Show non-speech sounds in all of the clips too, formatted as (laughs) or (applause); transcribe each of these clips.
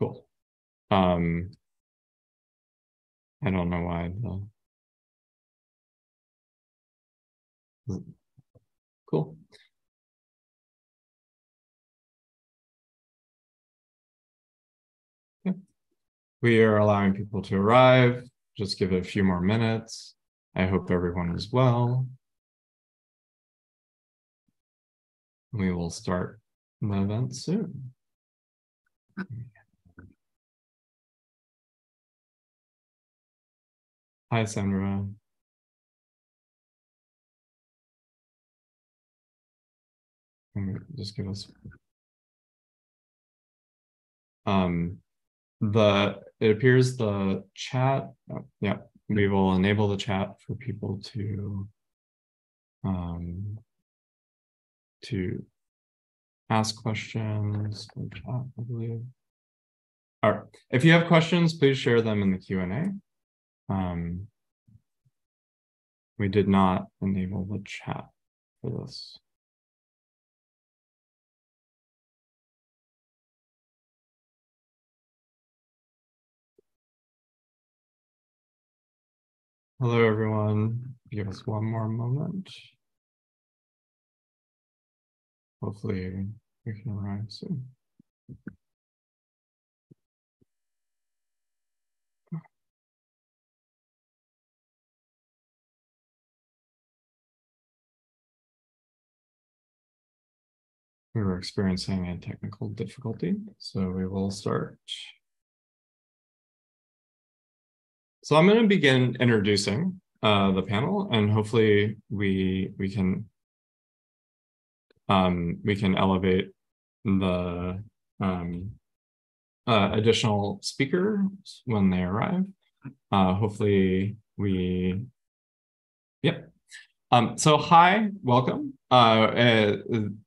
Cool. Um, I don't know why the. Cool. We are allowing people to arrive. Just give it a few more minutes. I hope everyone is well. We will start the event soon. Hi, Sandra. Just give us. Um, the it appears the chat. Oh, yeah, we will enable the chat for people to um to ask questions chat, I believe. All right. If you have questions, please share them in the Q&A. Um, we did not enable the chat for this. Hello, everyone. Give us one more moment. Hopefully we can arrive soon. We were experiencing a technical difficulty, so we will start. So I'm going to begin introducing uh, the panel, and hopefully we we can um, we can elevate the um, uh, additional speakers when they arrive. Uh, hopefully we, yep. Um, so hi, welcome. Uh, uh,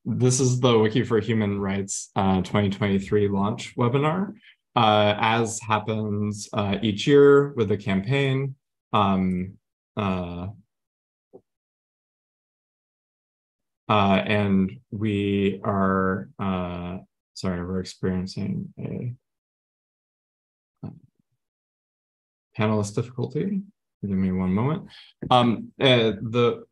this is the Wiki for Human Rights uh, 2023 launch webinar. Uh, as happens uh, each year with the campaign, um, and we are, sorry, we're experiencing a panelist difficulty. Give me one moment. Um, the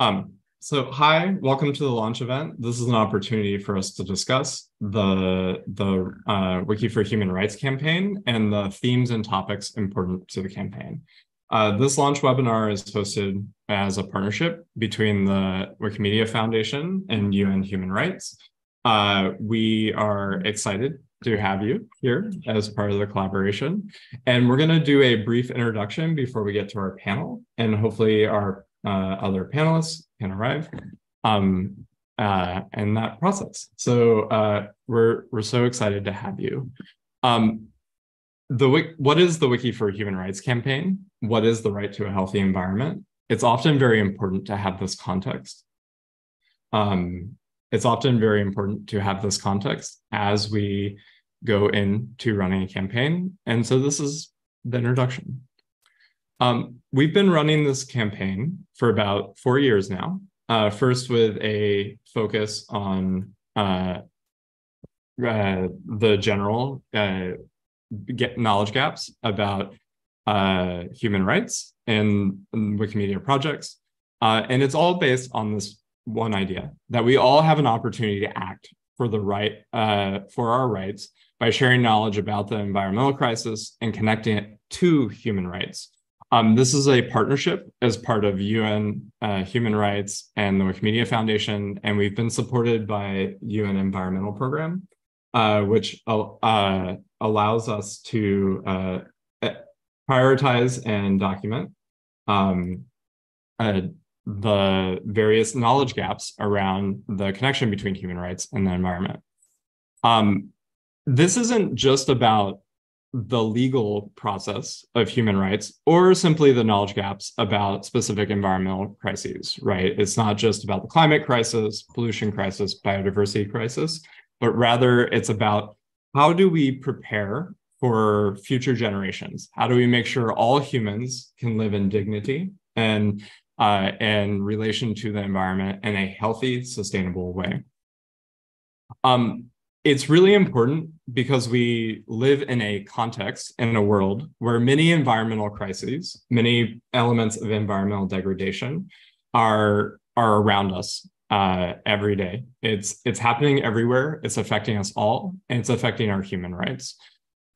Um, so hi, welcome to the launch event. This is an opportunity for us to discuss the, the uh, Wiki for Human Rights campaign and the themes and topics important to the campaign. Uh, this launch webinar is hosted as a partnership between the Wikimedia Foundation and UN Human Rights. Uh, we are excited to have you here as part of the collaboration. And we're going to do a brief introduction before we get to our panel. And hopefully our uh, other panelists can arrive um, uh, in that process. So uh, we're we're so excited to have you. Um, the what is the Wiki for Human Rights campaign? What is the right to a healthy environment? It's often very important to have this context. Um, it's often very important to have this context as we go into running a campaign. And so this is the introduction. Um, we've been running this campaign for about four years now. Uh, first, with a focus on uh, uh, the general uh, get knowledge gaps about uh, human rights and, and Wikimedia projects. Uh, and it's all based on this one idea that we all have an opportunity to act for the right for our rights by sharing knowledge about the environmental crisis and connecting it to human rights um, this is a partnership as part of UN uh, Human Rights and the Wikimedia Foundation, and we've been supported by UN Environmental Program, uh, which uh, allows us to uh, prioritize and document um, uh, the various knowledge gaps around the connection between human rights and the environment. Um, this isn't just about the legal process of human rights or simply the knowledge gaps about specific environmental crises, right? It's not just about the climate crisis, pollution crisis, biodiversity crisis, but rather it's about how do we prepare for future generations? How do we make sure all humans can live in dignity and uh, in relation to the environment in a healthy, sustainable way? Um, it's really important because we live in a context in a world where many environmental crises, many elements of environmental degradation are are around us uh, every day. It's it's happening everywhere. It's affecting us all, and it's affecting our human rights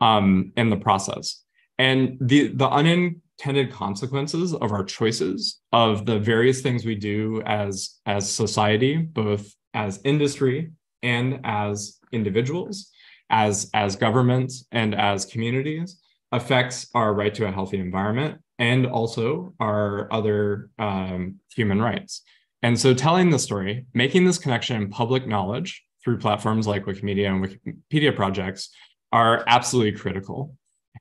um, in the process. And the the unintended consequences of our choices of the various things we do as as society, both as industry and as individuals, as, as governments, and as communities affects our right to a healthy environment and also our other um, human rights. And so telling the story, making this connection in public knowledge through platforms like Wikimedia and Wikipedia projects are absolutely critical.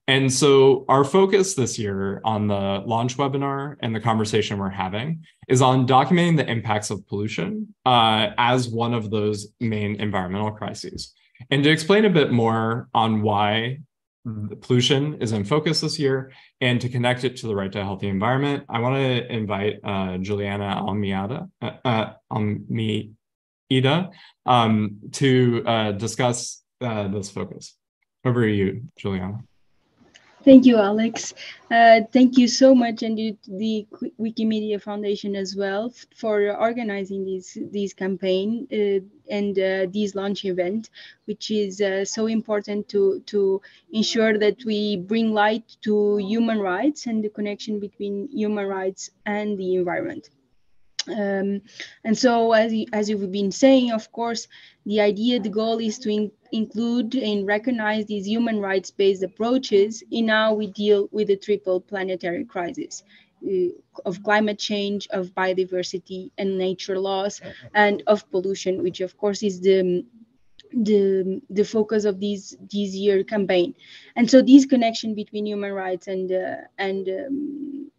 And so our focus this year on the launch webinar and the conversation we're having is on documenting the impacts of pollution uh, as one of those main environmental crises. And to explain a bit more on why pollution is in focus this year and to connect it to the right to a healthy environment, I want to invite uh, Juliana Almeida, uh, uh, Almeida um, to uh, discuss uh, this focus. Over to you, Juliana. Thank you, Alex. Uh, thank you so much, and the, Wikimedia Foundation as well for organizing this this campaign uh, and uh, this launch event, which is uh, so important to to ensure that we bring light to human rights and the connection between human rights and the environment. Um, and so, as, as you've been saying, of course, the idea, the goal is to in, include and recognize these human rights based approaches in how we deal with the triple planetary crisis uh, of climate change, of biodiversity and nature loss, and of pollution, which of course is the the the focus of this this year campaign. And so this connection between human rights and uh, and um,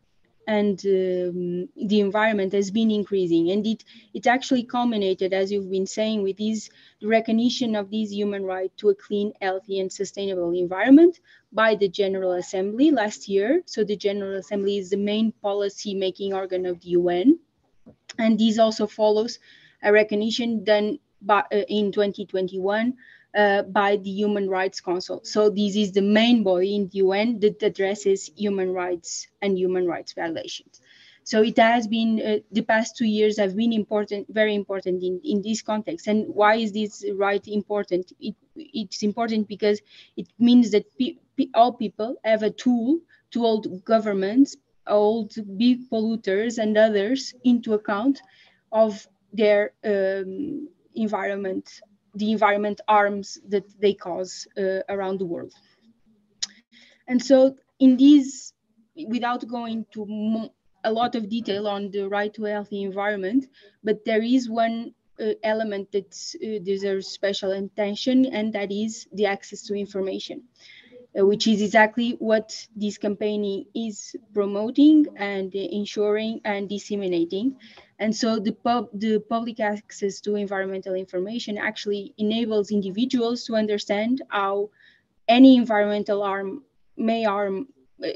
and um, the environment has been increasing. And it, it actually culminated, as you've been saying, with this recognition of this human right to a clean, healthy, and sustainable environment by the General Assembly last year. So the General Assembly is the main policy making organ of the UN. And this also follows a recognition done by, uh, in 2021 uh, by the Human Rights Council. So this is the main body in the UN that addresses human rights and human rights violations. So it has been uh, the past two years have been important, very important in, in this context. And why is this right important? It, it's important because it means that pe pe all people have a tool to hold governments, hold big polluters and others into account of their um, environment the environment harms that they cause uh, around the world. And so in these, without going to a lot of detail on the right to a healthy environment, but there is one uh, element that uh, deserves special attention, and that is the access to information, uh, which is exactly what this campaign is promoting and ensuring and disseminating. And so the, pub, the public access to environmental information actually enables individuals to understand how any environmental harm may harm,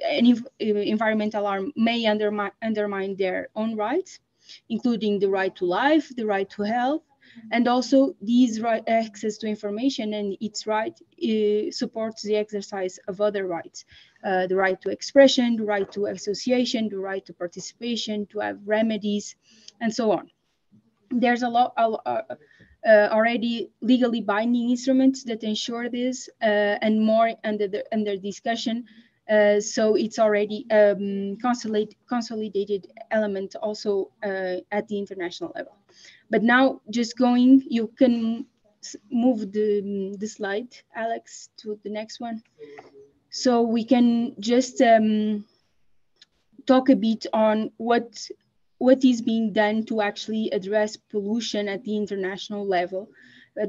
any environmental harm may undermine, undermine their own rights, including the right to life, the right to health, and also these right access to information and its right uh, supports the exercise of other rights uh, the right to expression the right to association the right to participation to have remedies and so on there's a lot uh, uh, already legally binding instruments that ensure this uh, and more under the under discussion so it's already um, consolidate, consolidated element also at the international level. But now just going, you can move the, the slide, Alex, to the next one. So we can just um, talk a bit on what what is being done to actually address pollution at the international level,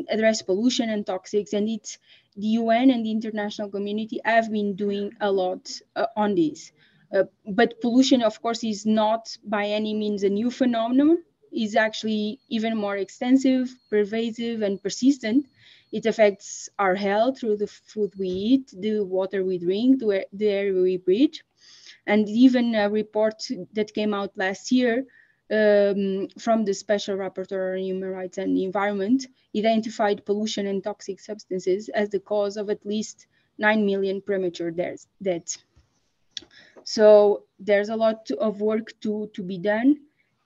address pollution and toxics. And it's the UN and the international community have been doing a lot uh, on this. Uh, but pollution, of course, is not by any means a new phenomenon. Is actually even more extensive, pervasive, and persistent. It affects our health through the food we eat, the water we drink, the air we breathe. And even a report that came out last year um, from the Special Rapporteur on Human Rights and Environment identified pollution and toxic substances as the cause of at least 9 million premature deaths. So there's a lot of work to, to be done.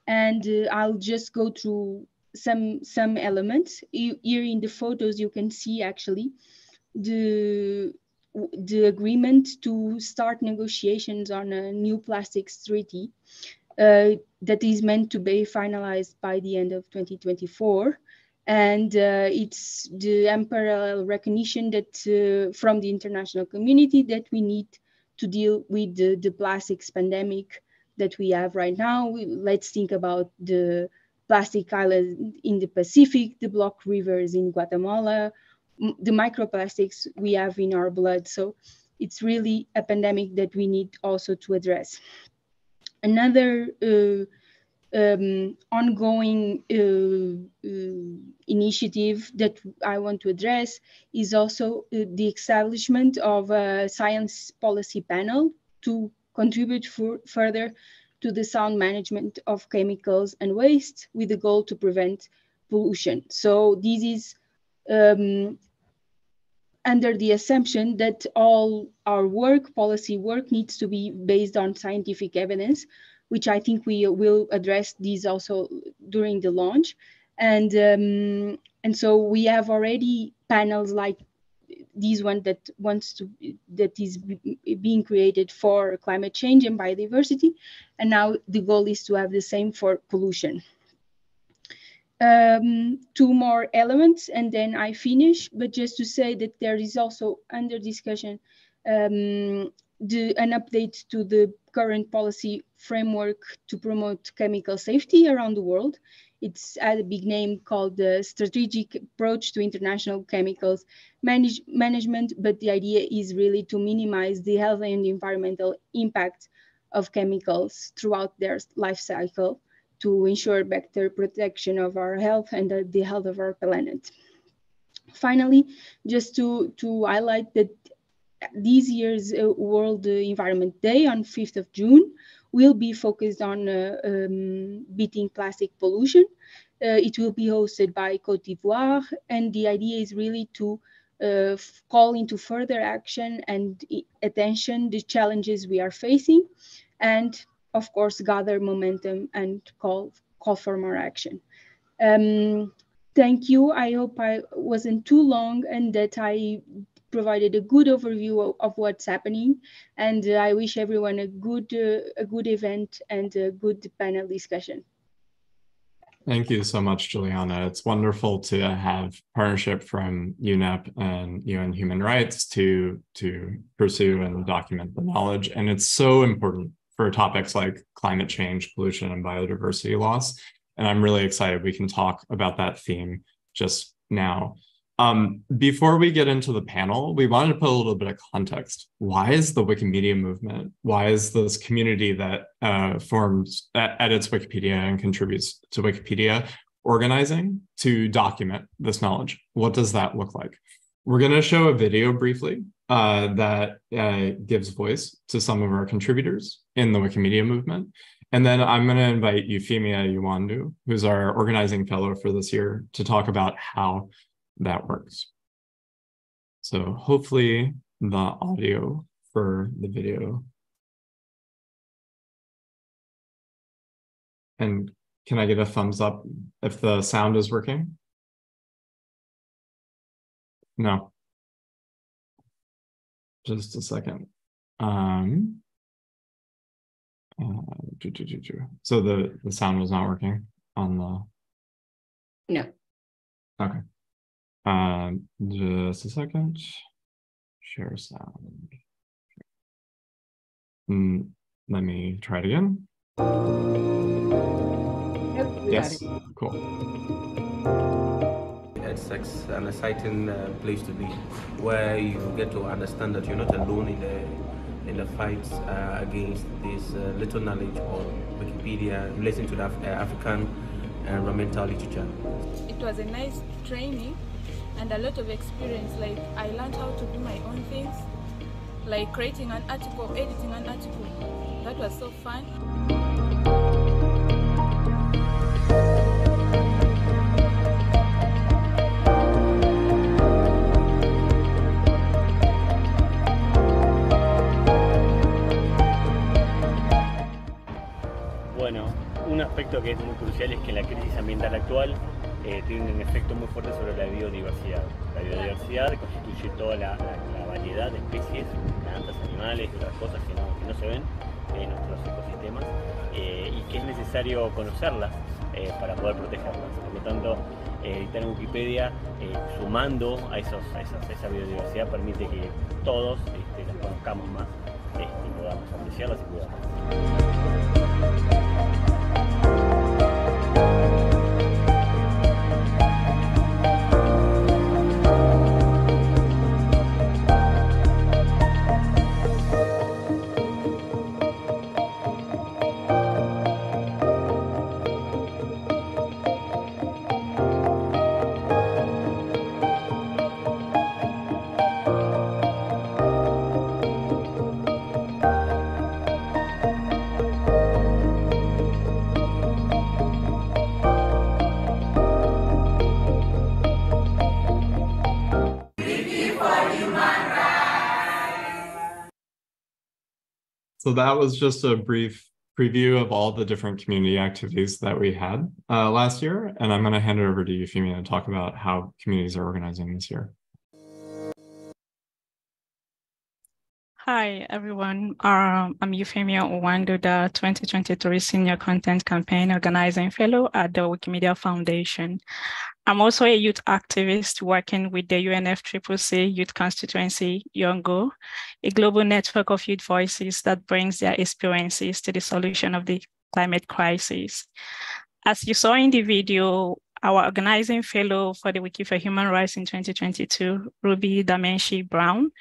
And uh, I'll just go through some, some elements. Here in the photos, you can see actually the, the agreement to start negotiations on a new plastics treaty uh, that is meant to be finalized by the end of 2024. And uh, it's the unparalleled recognition that uh, from the international community that we need to deal with the, the plastics pandemic that we have right now. We, let's think about the plastic islands in the Pacific, the block rivers in Guatemala, the microplastics we have in our blood. So it's really a pandemic that we need also to address. Another uh, um, ongoing uh, uh, initiative that I want to address is also uh, the establishment of a science policy panel to contribute for, further to the sound management of chemicals and waste with the goal to prevent pollution. So this is um, under the assumption that all our work, policy work, needs to be based on scientific evidence, which I think we will address these also during the launch. And, um, and so we have already panels like this one that wants to, that is being created for climate change and biodiversity. And now the goal is to have the same for pollution um, two more elements and then I finish, but just to say that there is also under discussion um, the, an update to the current policy framework to promote chemical safety around the world. It's at a big name called the Strategic Approach to International Chemicals Manage Management, but the idea is really to minimize the health and environmental impact of chemicals throughout their life cycle to ensure better protection of our health and the, the health of our planet. Finally, just to, to highlight that this year's uh, World Environment Day on 5th of June will be focused on uh, um, beating plastic pollution. Uh, it will be hosted by Cote d'Ivoire, and the idea is really to uh, call into further action and attention the challenges we are facing and of course, gather momentum and call, call for more action. Um, thank you. I hope I wasn't too long and that I provided a good overview of, of what's happening. And uh, I wish everyone a good, uh, a good event and a good panel discussion. Thank you so much, Juliana. It's wonderful to have partnership from UNEP and UN Human Rights to, to pursue and document the knowledge. And it's so important for topics like climate change, pollution, and biodiversity loss. And I'm really excited we can talk about that theme just now. Um, before we get into the panel, we wanted to put a little bit of context. Why is the Wikimedia movement? Why is this community that uh, forms, that edits Wikipedia and contributes to Wikipedia organizing to document this knowledge? What does that look like? We're going to show a video briefly uh, that uh, gives voice to some of our contributors in the Wikimedia movement. And then I'm going to invite Euphemia Uwandu, who's our organizing fellow for this year, to talk about how that works. So hopefully the audio for the video. And can I get a thumbs up if the sound is working? No just a second. Um, uh, so the, the sound was not working on the. No. Okay. Um, just a second. Share sound. Mm, let me try it again. Yep, yes. Cool it's an exciting uh, place to be, where you get to understand that you're not alone in the in the fight uh, against this uh, little knowledge on Wikipedia relating to the Af uh, African environmental literature. It was a nice training and a lot of experience. Like I learned how to do my own things, like creating an article, editing an article. That was so fun. Bueno, un aspecto que es muy crucial es que la crisis ambiental actual eh, tiene un efecto muy fuerte sobre la biodiversidad. La biodiversidad constituye toda la, variedad de especies, plantas, animales y otras cosas que no, se ven en nuestros ecosistemas eh, y que es necesario conocerlas eh, para poder protegerlas. Por lo tanto, editar en Wikipedia sumando a, esa biodiversidad permite que todos este, las conozcamos más este, y podamos apreciarlas y cuidarlas. So that was just a brief preview of all the different community activities that we had uh, last year. And I'm going to hand it over to Euphemia to talk about how communities are organizing this year. Hi, everyone. Um, I'm Euphemia Uwandu, the 2023 Senior Content Campaign Organizing Fellow at the Wikimedia Foundation. I'm also a youth activist working with the UNFCCC Youth Constituency, YOUNGO, a global network of youth voices that brings their experiences to the solution of the climate crisis. As you saw in the video, our organizing fellow for the Wiki for Human Rights in 2022, Ruby Damenshi Brown,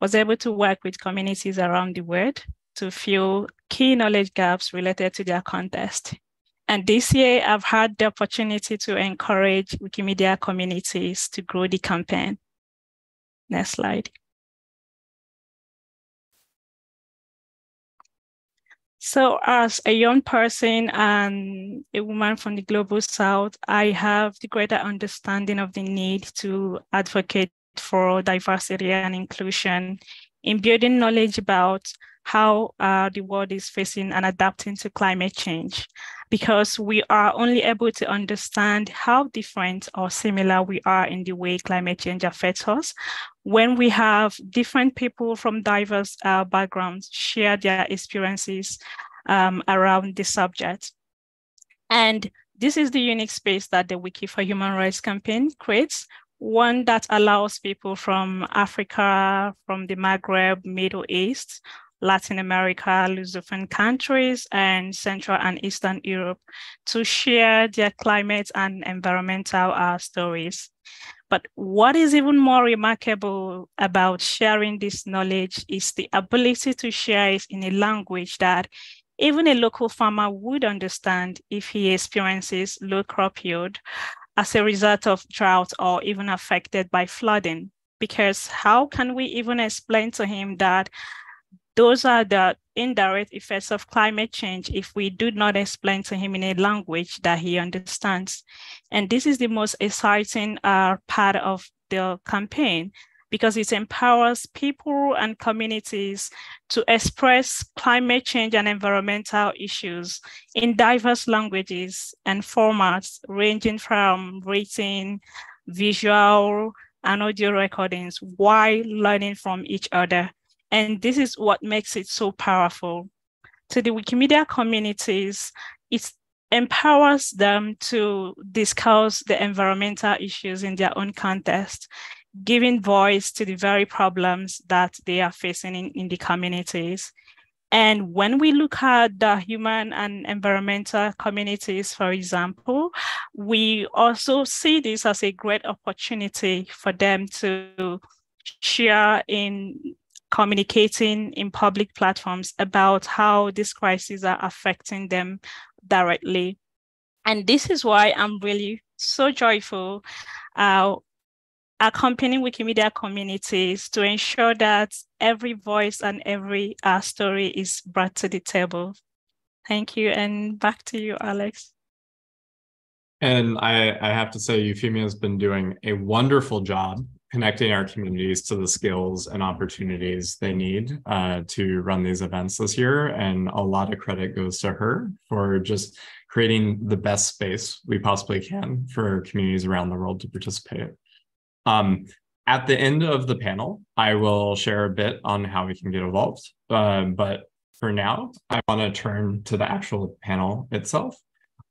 was able to work with communities around the world to fill key knowledge gaps related to their contest. And this year, I've had the opportunity to encourage Wikimedia communities to grow the campaign. Next slide. So as a young person and a woman from the global south, I have the greater understanding of the need to advocate for diversity and inclusion in building knowledge about how uh, the world is facing and adapting to climate change because we are only able to understand how different or similar we are in the way climate change affects us when we have different people from diverse uh, backgrounds share their experiences um, around the subject. And this is the unique space that the Wiki for Human Rights campaign creates, one that allows people from Africa, from the Maghreb, Middle East, Latin America, Lusophone countries, and Central and Eastern Europe to share their climate and environmental uh, stories. But what is even more remarkable about sharing this knowledge is the ability to share it in a language that even a local farmer would understand if he experiences low crop yield as a result of drought or even affected by flooding. Because how can we even explain to him that those are the indirect effects of climate change if we do not explain to him in a language that he understands. And this is the most exciting uh, part of the campaign because it empowers people and communities to express climate change and environmental issues in diverse languages and formats ranging from written, visual, and audio recordings while learning from each other. And this is what makes it so powerful. To the Wikimedia communities, it empowers them to discuss the environmental issues in their own context, giving voice to the very problems that they are facing in, in the communities. And when we look at the human and environmental communities, for example, we also see this as a great opportunity for them to share in communicating in public platforms about how these crises are affecting them directly. And this is why I'm really so joyful uh, accompanying Wikimedia communities to ensure that every voice and every uh, story is brought to the table. Thank you. And back to you, Alex. And I, I have to say, Euphemia has been doing a wonderful job connecting our communities to the skills and opportunities they need uh, to run these events this year. And a lot of credit goes to her for just creating the best space we possibly can for communities around the world to participate. Um, at the end of the panel, I will share a bit on how we can get involved. Uh, but for now, I want to turn to the actual panel itself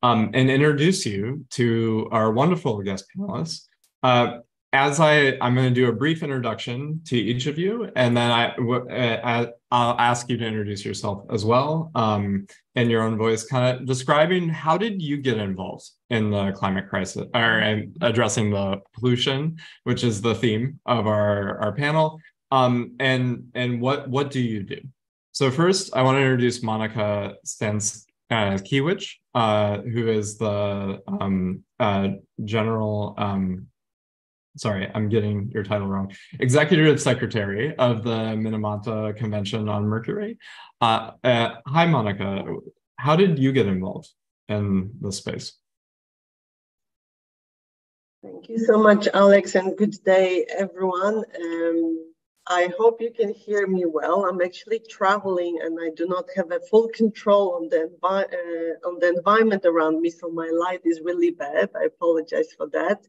um, and introduce you to our wonderful guest panelists. Uh, as I, I'm going to do a brief introduction to each of you, and then I, uh, I'll ask you to introduce yourself as well um, in your own voice, kind of describing how did you get involved in the climate crisis or addressing the pollution, which is the theme of our, our panel, um, and and what what do you do? So first, I want to introduce Monika Stans uh, Kiewicz, uh, who is the um, uh, general um, sorry, I'm getting your title wrong, Executive Secretary of the Minamata Convention on Mercury. Uh, uh, hi, Monika. How did you get involved in this space? Thank you so much, Alex, and good day, everyone. Um, I hope you can hear me well. I'm actually traveling and I do not have a full control on the, uh, on the environment around me, so my light is really bad. I apologize for that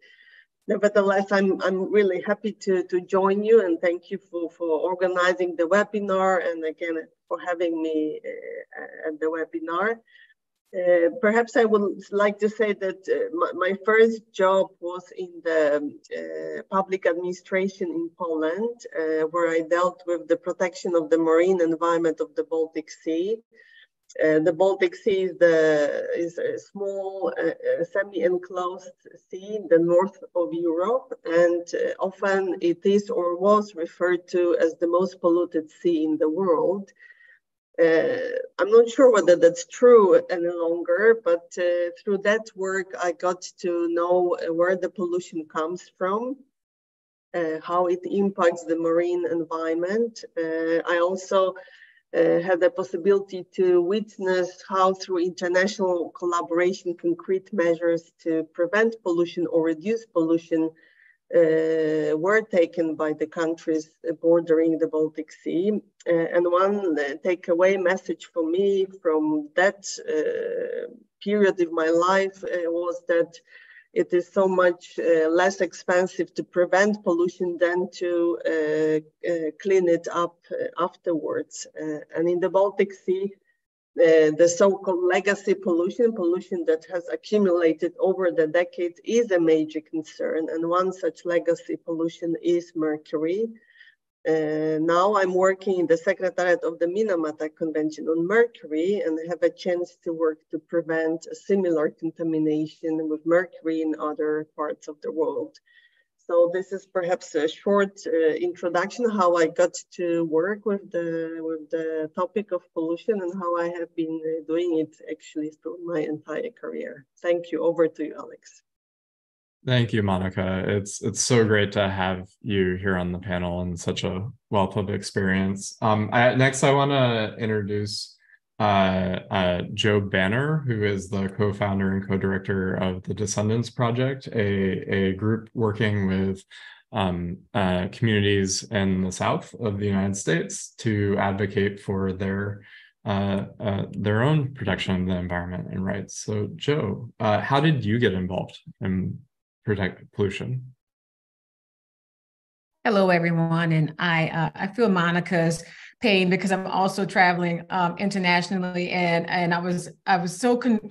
nevertheless, I'm, I'm really happy to, to join you and thank you for, for organizing the webinar and again for having me uh, at the webinar. Uh, perhaps I would like to say that uh, my, my, first job was in the uh, public administration in Poland, uh, where I dealt with the protection of the marine environment of the Baltic Sea. Uh, the Baltic Sea is, the, is a small, uh, uh, semi-enclosed sea in the north of Europe, and uh, often it is or was referred to as the most polluted sea in the world. Uh, I'm not sure whether that's true any longer, but through that work, I got to know where the pollution comes from, how it impacts the marine environment. I also uh, had the possibility to witness how through international collaboration, concrete measures to prevent pollution or reduce pollution uh, were taken by the countries bordering the Baltic Sea. Uh, and one takeaway message for me from that uh, period of my life uh, was that it is so much uh, less expensive to prevent pollution than to uh, uh, clean it up uh, afterwards. Uh, and in the Baltic Sea, uh, the so-called legacy pollution, pollution that has accumulated over the decades is a major concern. And one such legacy pollution is mercury. Uh, now I'm working in the Secretariat of the Minamata Convention on Mercury and have a chance to work to prevent a similar contamination with mercury in other parts of the world. So this is perhaps a short uh, introduction how I got to work with the, with the topic of pollution and how I have been uh, doing it actually through my entire career. Thank you. Over to you, Alex. Thank you, Monika. It's it's so great to have you here on the panel and such a wealth of experience. Um, I, next, I want to introduce uh, uh, Jo Banner, who is the co-founder and co-director of the Descendants Project, a, a group working with um, uh, communities in the South of the United States to advocate for their uh, uh, their own protection of the environment and rights. So, Jo, uh, how did you get involved in protect pollution. Hello, everyone, and I uh, I feel Monika's pain because I'm also traveling um, internationally, and and I was I was so con-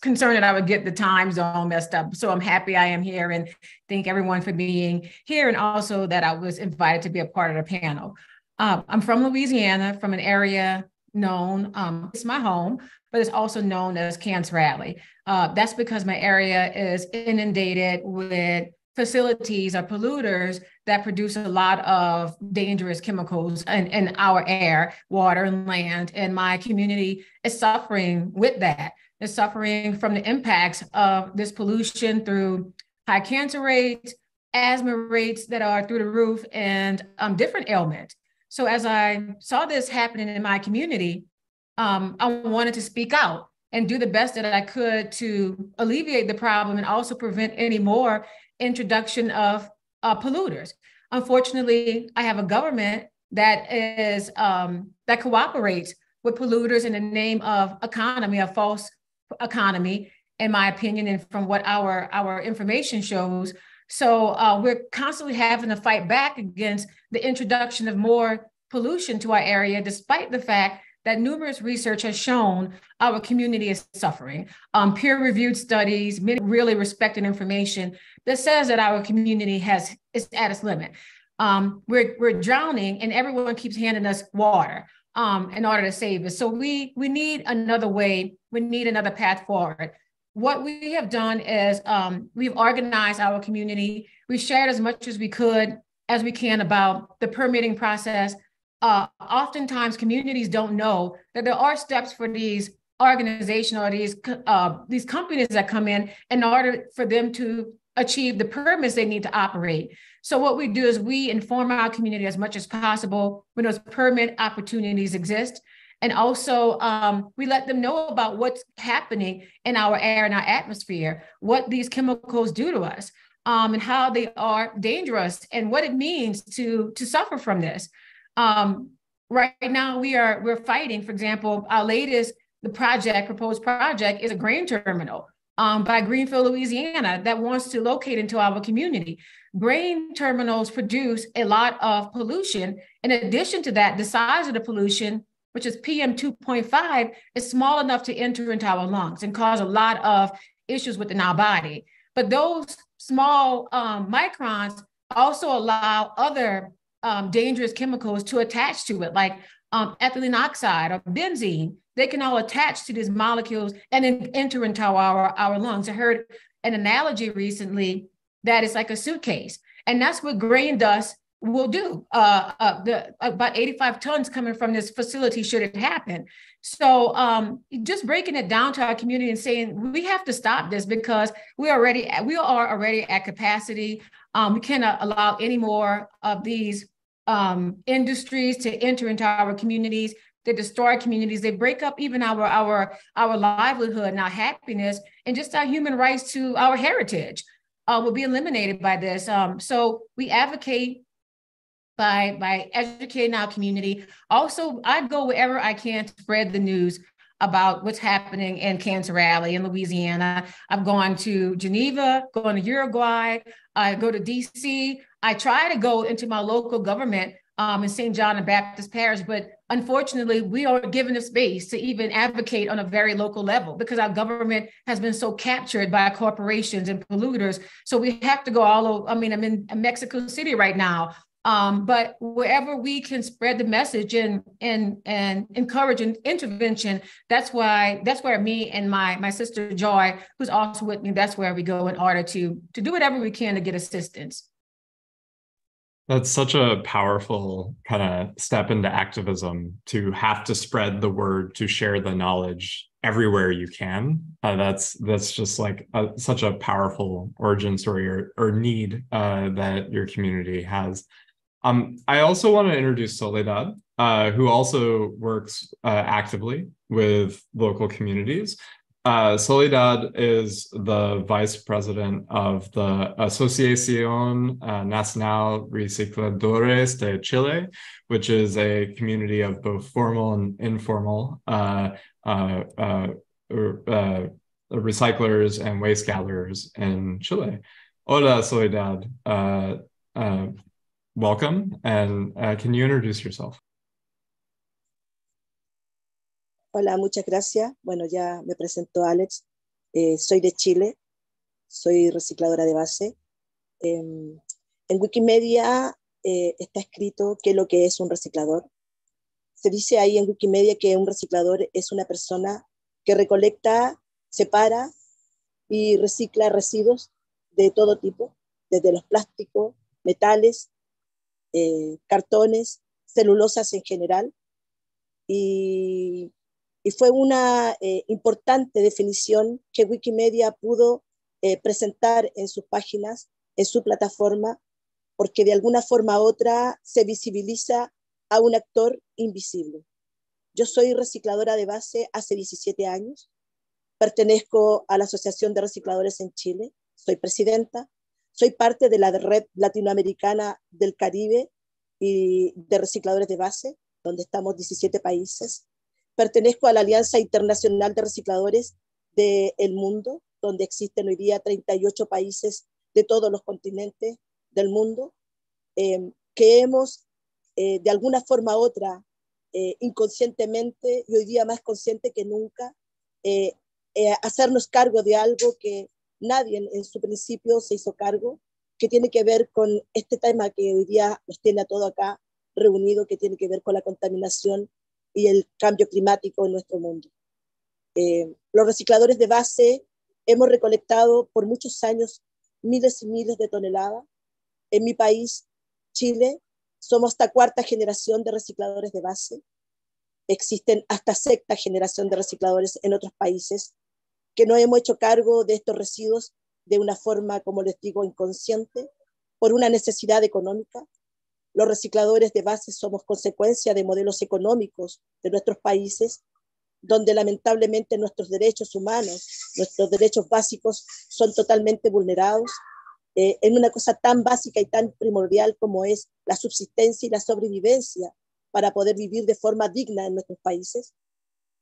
concerned that I would get the time zone messed up. So I'm happy I am here, and thank everyone for being here, and also that I was invited to be a part of the panel. Um, I'm from Louisiana, from an area known, um, it's my home, but it's also known as Cancer Alley. Uh, that's because my area is inundated with facilities or polluters that produce a lot of dangerous chemicals in, in our air, water, and land. And my community is suffering with that. Is suffering from the impacts of this pollution through high cancer rates, asthma rates that are through the roof, and um, different ailments. So as I saw this happening in my community, um, I wanted to speak out and do the best that I could to alleviate the problem and also prevent any more introduction of uh, polluters. Unfortunately, I have a government that is um, that cooperates with polluters in the name of economy, a false economy, in my opinion, and from what our our information shows. So uh, we're constantly having to fight back against the introduction of more pollution to our area, despite the fact that numerous research has shown our community is suffering. Um, peer-reviewed studies, many really respected information that says that our community has is at its limit. Um, we're, we're drowning and everyone keeps handing us water um, in order to save us. So we, we need another way, we need another path forward. What we have done is um, we've organized our community. We shared as much as we could, as we can about the permitting process, uh, oftentimes communities don't know that there are steps for these organizations or these uh, these companies that come in in order for them to achieve the permits they need to operate. So what we do is we inform our community as much as possible when those permit opportunities exist. And also um, we let them know about what's happening in our air and our atmosphere, what these chemicals do to us, um, and how they are dangerous and what it means to, to suffer from this. Um, right now, we are we're fighting. For example, our latest the project proposed project is a grain terminal um, by Greenfield, Louisiana, that wants to locate into our community. Grain terminals produce a lot of pollution. In addition to that, the size of the pollution, which is PM 2.5, is small enough to enter into our lungs and cause a lot of issues within our body. But those small um, microns also allow other um, dangerous chemicals to attach to it, like um, ethylene oxide or benzene. They can all attach to these molecules and then enter into our, our lungs. I heard an analogy recently that it's like a suitcase, and that's what grain dust will do. Uh, uh, the about 85 tons coming from this facility should it happen. So um, just breaking it down to our community and saying we have to stop this because we already we are already at capacity. Um, we cannot allow any more of these um, industries to enter into our communities. They destroy communities. They break up even our our our livelihood and our happiness and just our human rights to our heritage uh, will be eliminated by this. Um, so we advocate by by educating our community. Also, I go wherever I can to spread the news about what's happening in Cancer Alley in Louisiana. I've gone to Geneva, going to Uruguay, I go to DC. I try to go into my local government um, in St. John the Baptist Parish, but unfortunately, we are given the space to even advocate on a very local level because our government has been so captured by corporations and polluters. So we have to go all over. I mean, I'm in Mexico City right now. Um, but wherever we can spread the message and and and encourage an intervention, that's why that's where me and my my sister Joy, who's also with me, that's where we go in order to to do whatever we can to get assistance. That's such a powerful kind of step into activism to have to spread the word, to share the knowledge everywhere you can. Uh, that's that's just like a, such a powerful origin story or, or need uh, that your community has. Um, I also want to introduce Soledad, uh, who also works uh, actively with local communities. Uh, Soledad is the vice president of the Asociación uh, Nacional Recicladores de Chile, which is a community of both formal and informal uh, uh, recyclers and waste gatherers in Chile. Hola, Soledad welcome. And uh, can you introduce yourself? Hola, muchas gracias. Bueno, ya me presentó Alex. Eh, soy de Chile, soy recicladora de base. Eh, en Wikimedia eh, está escrito qué es lo que es un reciclador. se dice ahí en Wikimedia que un reciclador es una persona que recolecta, separa y recicla residuos de todo tipo, desde los plásticos, metales, eh, cartones, celulosas en general. Y, fue una eh, importante definición que Wikimedia pudo eh, presentar en sus páginas, en su plataforma, porque de alguna forma u otra se visibiliza a un actor invisible. Yo soy recicladora de base hace 17 años, pertenezco a la Asociación de Recicladores en Chile, soy presidenta, soy parte de la red latinoamericana del Caribe y de recicladores de base, donde estamos 17 países. Pertenezco a la Alianza Internacional de Recicladores del Mundo, donde existen hoy día 38 países de todos los continentes del mundo, eh, que hemos eh, de alguna forma u otra, eh, inconscientemente y hoy día más consciente que nunca, eh, hacernos cargo de algo que nadie en, su principio se hizo cargo, que tiene que ver con este tema que hoy día nos tiene a todo acá reunido, que tiene que ver con la contaminación y el cambio climático en nuestro mundo. los recicladores de base hemos recolectado por muchos años miles y miles de toneladas. En mi país, Chile, somos hasta cuarta generación de recicladores de base. Existen hasta sexta generación de recicladores en otros países que no hemos hecho cargo de estos residuos de una forma, como les digo, inconsciente, por una necesidad económica. Los recicladores de base somos consecuencia de modelos económicos de nuestros países, donde lamentablemente nuestros derechos humanos, nuestros derechos básicos son totalmente vulnerados eh, en una cosa tan básica y tan primordial como es la subsistencia y la sobrevivencia para poder vivir de forma digna en nuestros países.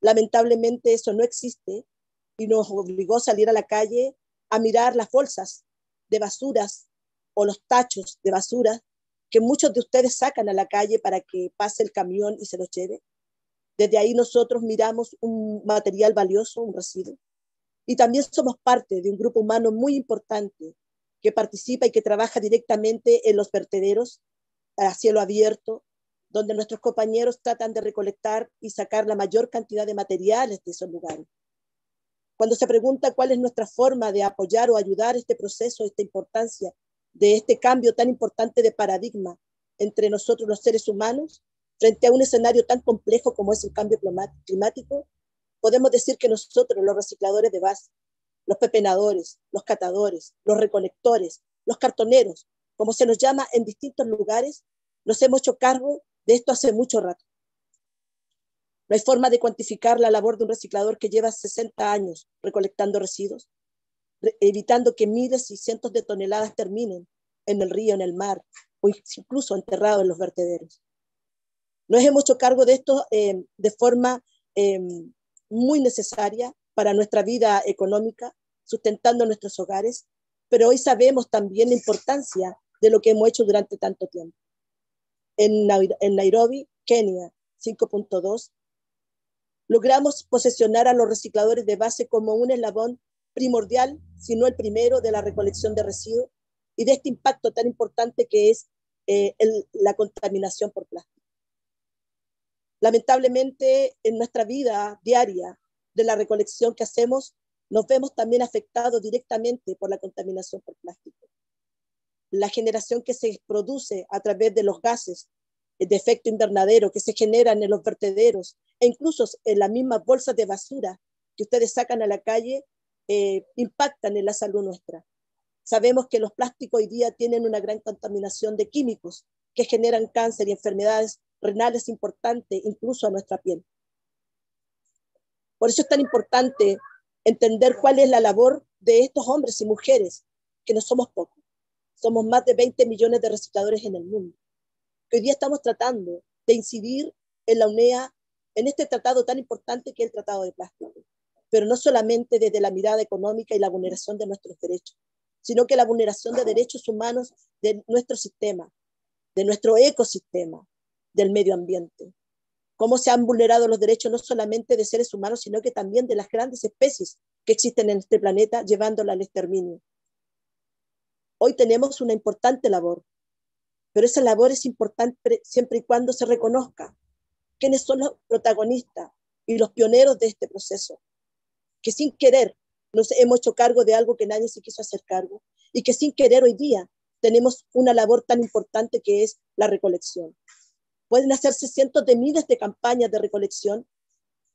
Lamentablemente eso no existe y nos obligó a salir a la calle a mirar las bolsas de basuras o los tachos de basura que muchos de ustedes sacan a la calle para que pase el camión y se los lleve. Desde ahí nosotros miramos un material valioso, un residuo. Y también somos parte de un grupo humano muy importante que participa y que trabaja directamente en los vertederos a cielo abierto, donde nuestros compañeros tratan de recolectar y sacar la mayor cantidad de materiales de esos lugares. Cuando se pregunta cuál es nuestra forma de apoyar o ayudar este proceso, esta importancia de este cambio tan importante de paradigma entre nosotros los seres humanos, frente a un escenario tan complejo como es el cambio climático, podemos decir que nosotros, los recicladores de base, los pepenadores, los catadores, los recolectores, los cartoneros, como se nos llama en distintos lugares, nos hemos hecho cargo de esto hace mucho rato. No hay forma de cuantificar la labor de un reciclador que lleva 60 años recolectando residuos, evitando que miles y cientos de toneladas terminen en el río, en el mar o incluso enterrados en los vertederos. Nos hemos hecho cargo de esto eh, de forma eh, muy necesaria para nuestra vida económica, sustentando nuestros hogares, pero hoy sabemos también la importancia de lo que hemos hecho durante tanto tiempo. En, Nairobi, Kenia, 5.2, logramos posesionar a los recicladores de base como un eslabón primordial, si no el primero, de la recolección de residuos y de este impacto tan importante que es eh, la contaminación por plástico. Lamentablemente, en nuestra vida diaria, de la recolección que hacemos, nos vemos también afectados directamente por la contaminación por plástico. La generación que se produce a través de los gases de efecto invernadero que se generan en los vertederos e incluso en las mismas bolsas de basura que ustedes sacan a la calle, eh, impactan en la salud nuestra. Sabemos que los plásticos hoy día tienen una gran contaminación de químicos que generan cáncer y enfermedades renales importantes, incluso a nuestra piel. Por eso es tan importante entender cuál es la labor de estos hombres y mujeres, que no somos pocos. Somos más de 20 millones de recicladores en el mundo. Hoy día estamos tratando de incidir en la UNEA, en este tratado tan importante que es el Tratado de Plástico. Pero no solamente desde la mirada económica y la vulneración de nuestros derechos, sino que la vulneración de derechos humanos de nuestro sistema, de nuestro ecosistema, del medio ambiente cómo se han vulnerado los derechos no solamente de seres humanos, sino que también de las grandes especies que existen en este planeta, llevándola al exterminio. Hoy tenemos una importante labor, pero esa labor es importante siempre y cuando se reconozca quiénes son los protagonistas y los pioneros de este proceso, que sin querer nos hemos hecho cargo de algo que nadie se quiso hacer cargo y que sin querer hoy día tenemos una labor tan importante que es la recolección. Pueden hacerse cientos de miles de campañas de recolección,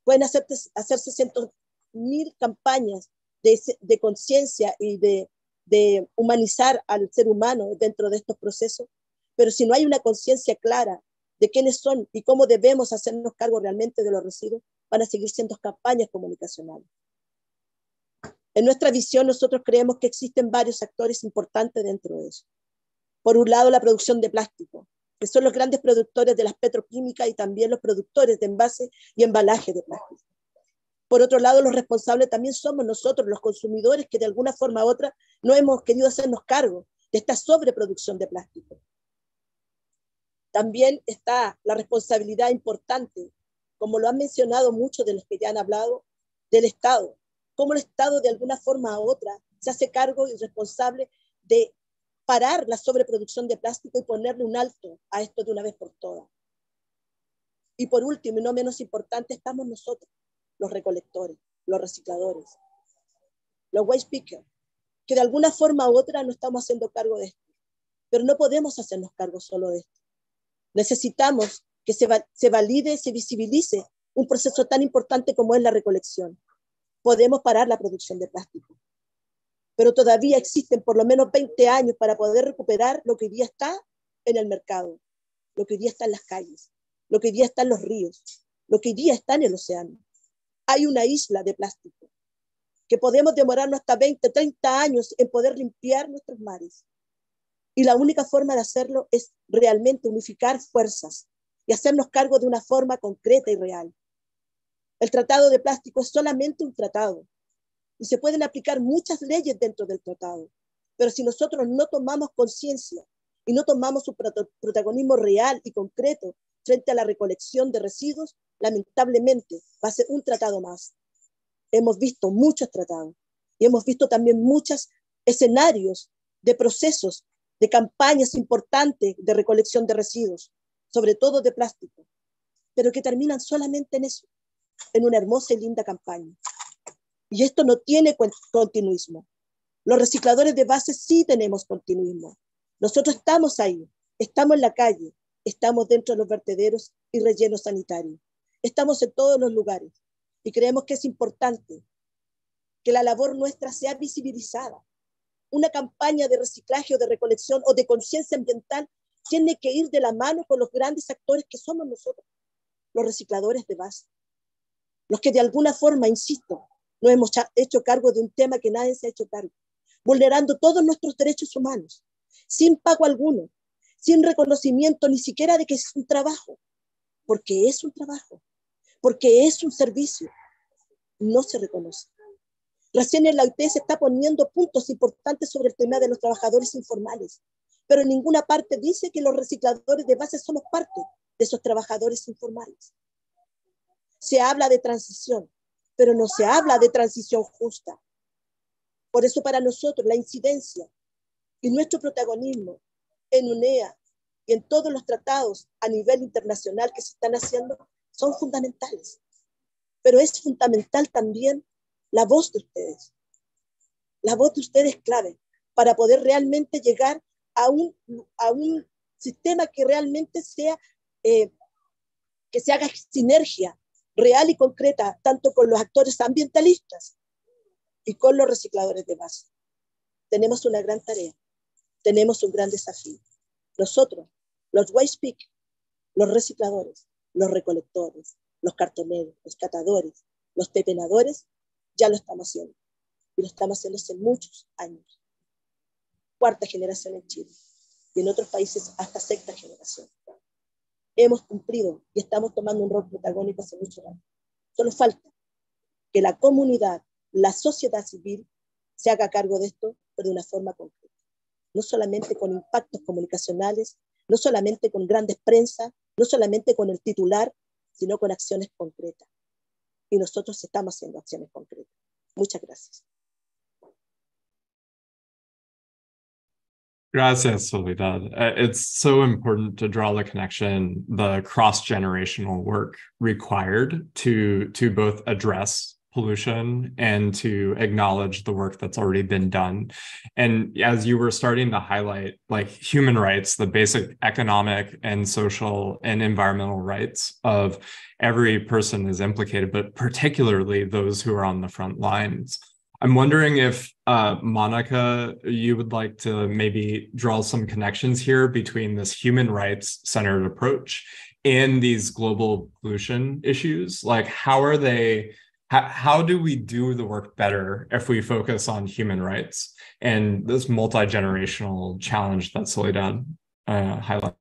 pueden hacerse, hacerse cientos mil campañas de, de conciencia y de, de humanizar al ser humano dentro de estos procesos, pero si no hay una conciencia clara de quiénes son y cómo debemos hacernos cargo realmente de los residuos, van a seguir siendo campañas comunicacionales. En nuestra visión, nosotros creemos que existen varios actores importantes dentro de eso. Por un lado, la producción de plástico, que son los grandes productores de las petroquímicas y también los productores de envase y embalaje de plástico. Por otro lado, los responsables también somos nosotros, los consumidores, que de alguna forma u otra no hemos querido hacernos cargo de esta sobreproducción de plástico. También está la responsabilidad importante, como lo han mencionado muchos de los que ya han hablado, del Estado, cómo el Estado de alguna forma u otra se hace cargo y responsable de parar la sobreproducción de plástico y ponerle un alto a esto de una vez por todas. Y por último, y no menos importante, estamos nosotros, los recolectores, los recicladores, los waste pickers, que de alguna forma u otra no estamos haciendo cargo de esto. Pero no podemos hacernos cargo solo de esto. Necesitamos que se, valide, se visibilice un proceso tan importante como es la recolección podemos parar la producción de plástico. Pero todavía existen por lo menos 20 años para poder recuperar lo que hoy día está en el mercado, lo que hoy día está en las calles, lo que hoy día está en los ríos, lo que hoy día está en el océano. Hay una isla de plástico que podemos demorarnos hasta 20, 30 años en poder limpiar nuestros mares. Y la única forma de hacerlo es realmente unificar fuerzas y hacernos cargo de una forma concreta y real. El tratado de plástico es solamente un tratado y se pueden aplicar muchas leyes dentro del tratado, pero si nosotros no tomamos conciencia y no tomamos su protagonismo real y concreto frente a la recolección de residuos, lamentablemente va a ser un tratado más. Hemos visto muchos tratados y hemos visto también muchos escenarios de procesos, de campañas importantes de recolección de residuos, sobre todo de plástico, pero que terminan solamente en eso, en una hermosa y linda campaña. Y esto no tiene continuismo. Los recicladores de base sí tenemos continuismo. Nosotros estamos ahí, estamos en la calle, estamos dentro de los vertederos y rellenos sanitarios. Estamos en todos los lugares y creemos que es importante que la labor nuestra sea visibilizada. Una campaña de reciclaje o de recolección o de conciencia ambiental tiene que ir de la mano con los grandes actores que somos nosotros, los recicladores de base los que de alguna forma, insisto, nos hemos hecho cargo de un tema que nadie se ha hecho cargo, vulnerando todos nuestros derechos humanos, sin pago alguno, sin reconocimiento ni siquiera de que es un trabajo, porque es un trabajo, porque es un servicio, no se reconoce. Recién en la OIT se está poniendo puntos importantes sobre el tema de los trabajadores informales, pero en ninguna parte dice que los recicladores de base somos parte de esos trabajadores informales se habla de transición, pero no se habla de transición justa. Por eso para nosotros la incidencia y nuestro protagonismo en UNEA y en todos los tratados a nivel internacional que se están haciendo son fundamentales. Pero es fundamental también la voz de ustedes. La voz de ustedes es clave para poder realmente llegar a un, a un sistema que realmente sea, eh, que se haga sinergia real y concreta, tanto con los actores ambientalistas y con los recicladores de base. Tenemos una gran tarea, tenemos un gran desafío. Nosotros, los waste los recicladores, los recolectores, los cartoneros, los catadores, los pepenadores, ya lo estamos haciendo. Y lo estamos haciendo hace muchos años. Cuarta generación en Chile y en otros países hasta sexta generación hemos cumplido y estamos tomando un rol protagónico hace mucho rato. Solo falta que la comunidad, la sociedad civil, se haga cargo de esto, pero de una forma concreta. No solamente con impactos comunicacionales, no solamente con grandes prensas, no solamente con el titular, sino con acciones concretas. Y nosotros estamos haciendo acciones concretas. Muchas gracias. Gracias, Soledad. Uh, it's so important to draw the connection, the cross-generational work required to to both address pollution and to acknowledge the work that's already been done. And as you were starting to highlight, like human rights, the basic economic and social and environmental rights of every person is implicated, but particularly those who are on the front lines. I'm wondering if uh, Monika, you would like to maybe draw some connections here between this human rights centered approach and these global pollution issues. Like, how are they? How, how do we do the work better if we focus on human rights and this multi generational challenge that Soledad uh, highlighted?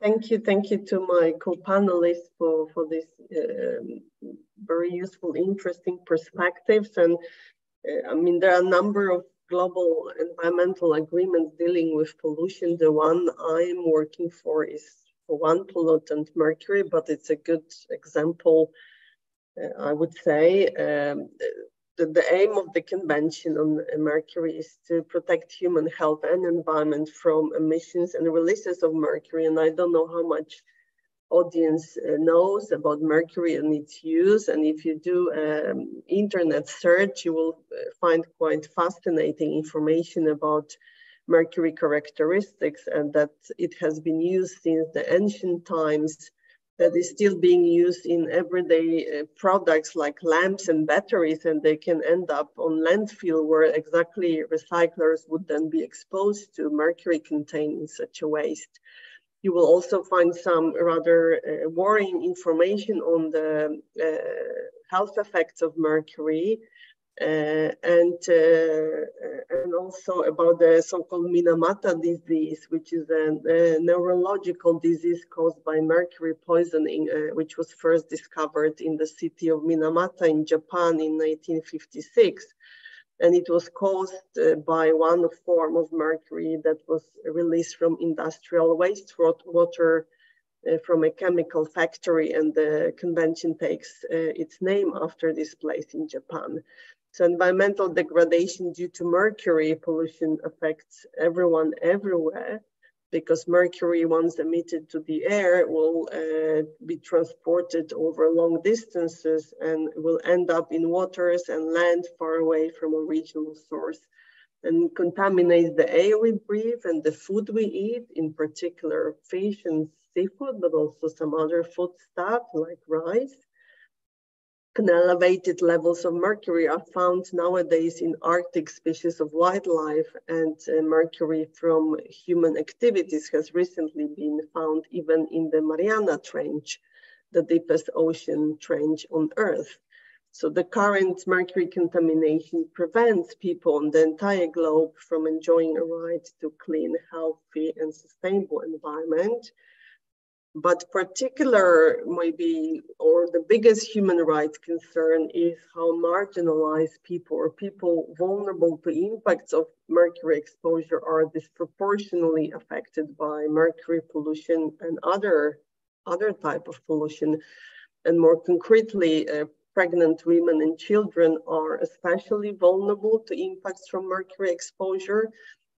Thank you, thank you to my co-panelists for, for this um, very useful, interesting perspectives. And uh, I mean, there are a number of global environmental agreements dealing with pollution. The one I'm working for is one pollutant, mercury, but it's a good example, uh, I would say. Um, the, the aim of the Convention on Mercury is to protect human health and environment from emissions and releases of mercury. And I don't know how much audience uh, knows about mercury and its use. And if you do um, internet search, you will uh, find quite fascinating information about mercury characteristics and that it has been used since the ancient times that is still being used in everyday uh, products like lamps and batteries, and they can end up on landfill where exactly recyclers would then be exposed to mercury containing such a waste. You will also find some rather uh, worrying information on the uh, health effects of mercury, and uh, and also about the so-called Minamata disease, which is a, a, neurological disease caused by mercury poisoning, uh, which was first discovered in the city of Minamata in Japan in 1956. And it was caused uh, by one form of mercury that was released from industrial wastewater uh, from a chemical factory. And the convention takes uh, its name after this place in Japan. So environmental degradation due to mercury pollution affects everyone everywhere because mercury, once emitted to the air, will uh, be transported over long distances and will end up in waters and land far away from original source and contaminates the air we breathe and the food we eat, in particular fish and seafood, but also some other food stuff like rice and elevated levels of mercury are found nowadays in Arctic species of wildlife and uh, mercury from human activities has recently been found even in the Mariana Trench, the deepest ocean trench on Earth. So the current mercury contamination prevents people on the entire globe from enjoying a right to clean, healthy and sustainable environment but particular maybe or the biggest human rights concern is how marginalized people or people vulnerable to impacts of mercury exposure are disproportionately affected by mercury pollution and other other type of pollution. And more concretely uh, pregnant women and children are especially vulnerable to impacts from mercury exposure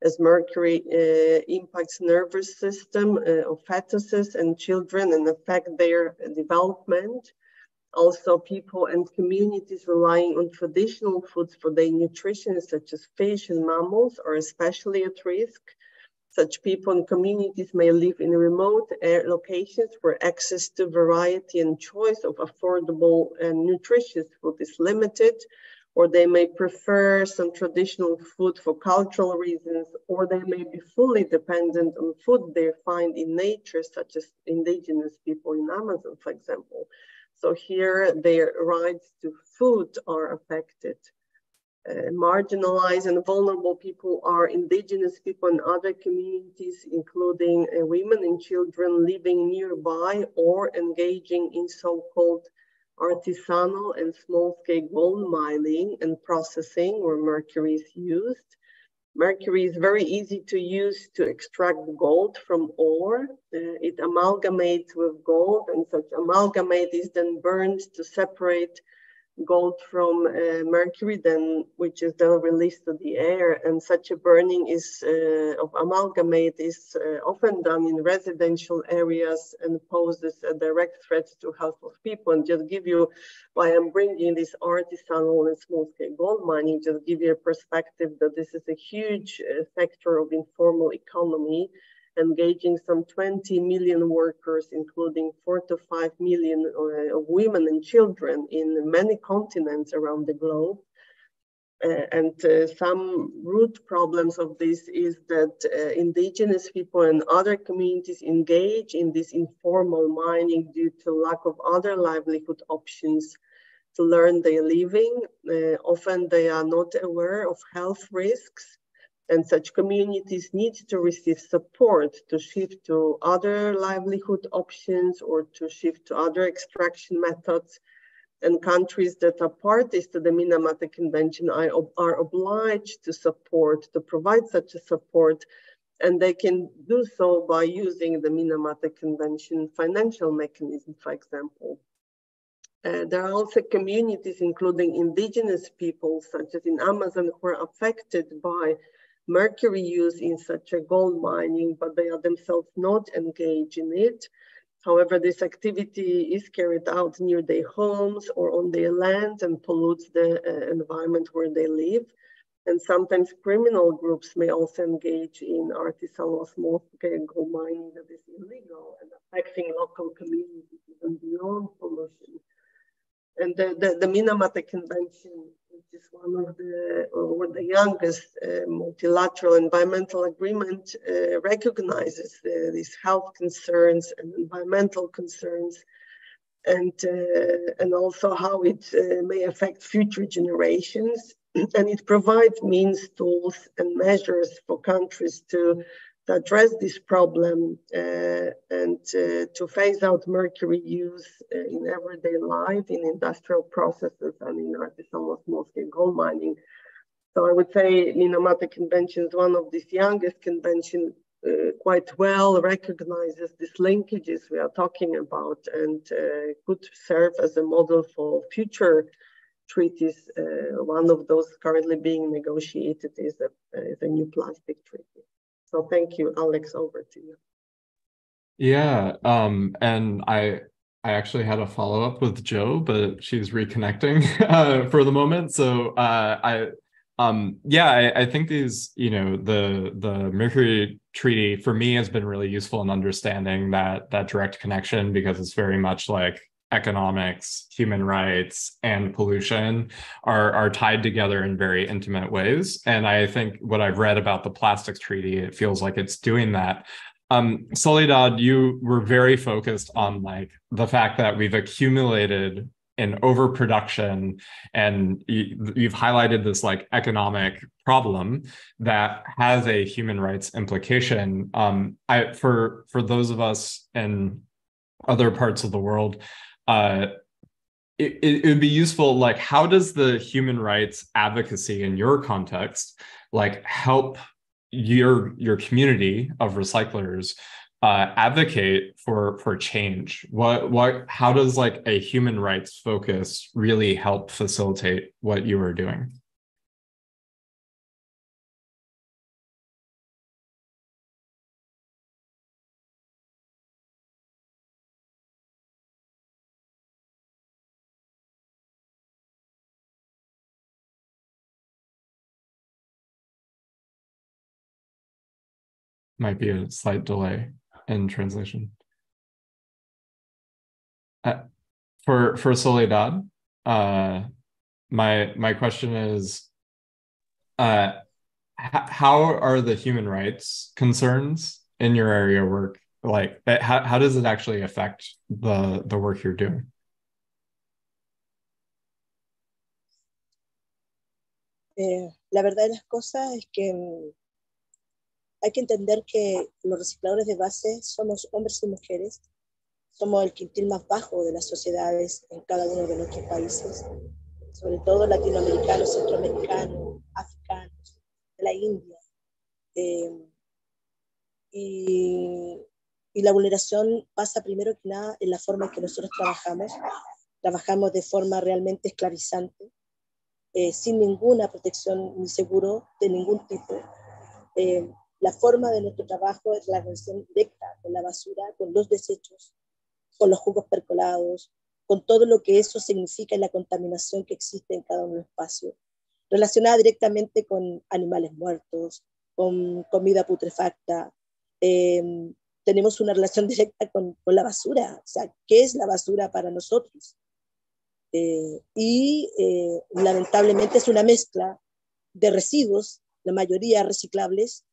as mercury uh, impacts nervous system uh, of fetuses and children and affect their development. Also, people and communities relying on traditional foods for their nutrition, such as fish and mammals, are especially at risk. Such people and communities may live in remote locations where access to variety and choice of affordable and nutritious food is limited, or they may prefer some traditional food for cultural reasons, or they may be fully dependent on food they find in nature, such as indigenous people in Amazon, for example. So here their rights to food are affected. Uh, marginalized and vulnerable people are indigenous people and other communities, including uh, women and children living nearby or engaging in so-called artisanal and small-scale gold mining and processing where mercury is used. Mercury is very easy to use to extract gold from ore. Uh, it amalgamates with gold and such amalgamate is then burned to separate gold from uh, mercury, then which is then released to the air. And such a burning is uh, of amalgamate is uh, often done in residential areas and poses a direct threat to health of people. And just give you why I'm bringing this artisanal and small-scale gold mining, just give you a perspective that this is a huge uh, sector of informal economy engaging some 20 million workers, including four to five million uh, women and children in many continents around the globe. Uh, and uh, some root problems of this is that uh, indigenous people and other communities engage in this informal mining due to lack of other livelihood options to learn their living. Uh, often they are not aware of health risks and such communities need to receive support to shift to other livelihood options or to shift to other extraction methods. And countries that are parties to the Minamata Convention are obliged to support, to provide such a support, and they can do so by using the Minamata Convention financial mechanism, for example. Uh, there are also communities, including indigenous peoples, such as in Amazon, who are affected by mercury use in such a gold mining, but they are themselves not engaged in it. However, this activity is carried out near their homes or on their land and pollutes the uh, environment where they live. And sometimes criminal groups may also engage in artisanal small-scale gold mining that is illegal and affecting local communities even beyond pollution. And the, the, the Minamata Convention is one of the, or the youngest uh, multilateral environmental agreement, uh, recognizes uh, these health concerns and environmental concerns, and, uh, and also how it uh, may affect future generations. (clears throat) And it provides means, tools, and measures for countries to to address this problem uh, and uh, to phase out mercury use uh, in everyday life, in industrial processes, and in artisanal small-scale gold mining. So I would say Minamata Convention is one of these youngest conventions uh, quite well recognizes these linkages we are talking about and uh, could serve as a model for future treaties. Uh, one of those currently being negotiated is a, is a new plastic treaty. So thank you, Alex, over to you. Yeah, um, and I I actually had a follow up with Jo, but she's reconnecting (laughs) uh, for the moment. So uh, I um, yeah, I, I, think these, you know, the the Mercury Treaty for me has been really useful in understanding that that direct connection because it's very much like economics, human rights, and pollution are, are tied together in very intimate ways. And I think what I've read about the plastics treaty, it feels like it's doing that. Um, Soledad, you were very focused on like the fact that we've accumulated an overproduction and you've highlighted this like economic problem that has a human rights implication um, I, for for those of us in other parts of the world uh, it, it would be useful like how does the human rights advocacy in your context like help your your community of recyclers uh, advocate for for change? What what how does like a human rights focus really help facilitate what you are doing might be a slight delay in translation. Uh, for for Soledad, uh, my my question is, uh, how are the human rights concerns in your area work like? How how does it actually affect the the work you're doing? Eh, la verdad de las cosas es que mm, hay que entender que los recicladores de base somos hombres y mujeres, somos el quintil más bajo de las sociedades en cada uno de nuestros países, sobre todo latinoamericanos, centroamericanos, africanos, de la India. Eh, y, la vulneración pasa primero que nada en la forma en que nosotros trabajamos, trabajamos de forma realmente esclavizante, eh, sin ninguna protección ni seguro de ningún tipo. Eh, la forma de nuestro trabajo es la relación directa con la basura, con los desechos, con los jugos percolados, con todo lo que eso significa y la contaminación que existe en cada uno de los espacios, relacionada directamente con animales muertos, con comida putrefacta. Eh, tenemos una relación (laughs) directa con, con, la basura, o sea, ¿qué es la basura para nosotros? Eh, y eh, lamentablemente es una mezcla de residuos, la mayoría reciclables,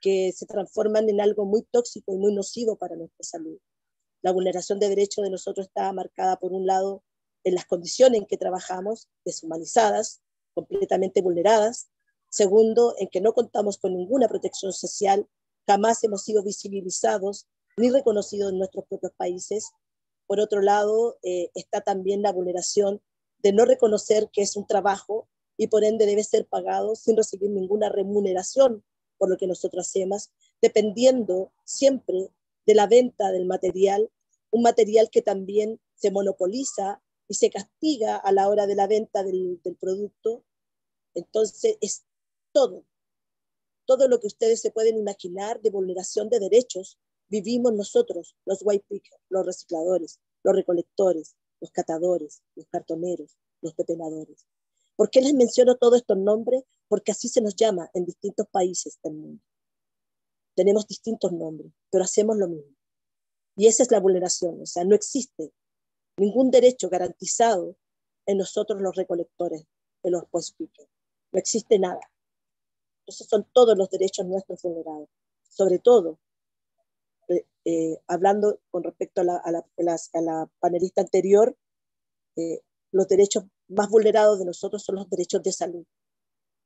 que se transforman en algo muy tóxico y muy nocivo para nuestra salud. La vulneración de derechos de nosotros está marcada, por un lado, en las condiciones en que trabajamos, deshumanizadas, completamente vulneradas. Segundo, en que no contamos con ninguna protección social, jamás hemos sido visibilizados ni reconocidos en nuestros propios países. Por otro lado, eh, está también la vulneración de no reconocer que es un trabajo y por ende debe ser pagado sin recibir ninguna remuneración por lo que nosotros hacemos, dependiendo siempre de la venta del material, un material que también se monopoliza y se castiga a la hora de la venta del, producto. Entonces, es todo, todo lo que ustedes se pueden imaginar de vulneración de derechos, vivimos nosotros, los white pickers, los recicladores, los recolectores, los catadores, los cartoneros, los pepenadores. ¿Por qué les menciono todos estos nombres? Porque así se nos llama en distintos países del mundo. Tenemos distintos nombres, pero hacemos lo mismo. Y esa es la vulneración, o sea, no existe ningún derecho garantizado en nosotros los recolectores, en los post No existe nada. Esos son todos los derechos nuestros vulnerados. Sobre todo, eh, eh, hablando con respecto a la, a la, panelista anterior, eh, los derechos más vulnerados de nosotros son los derechos de salud.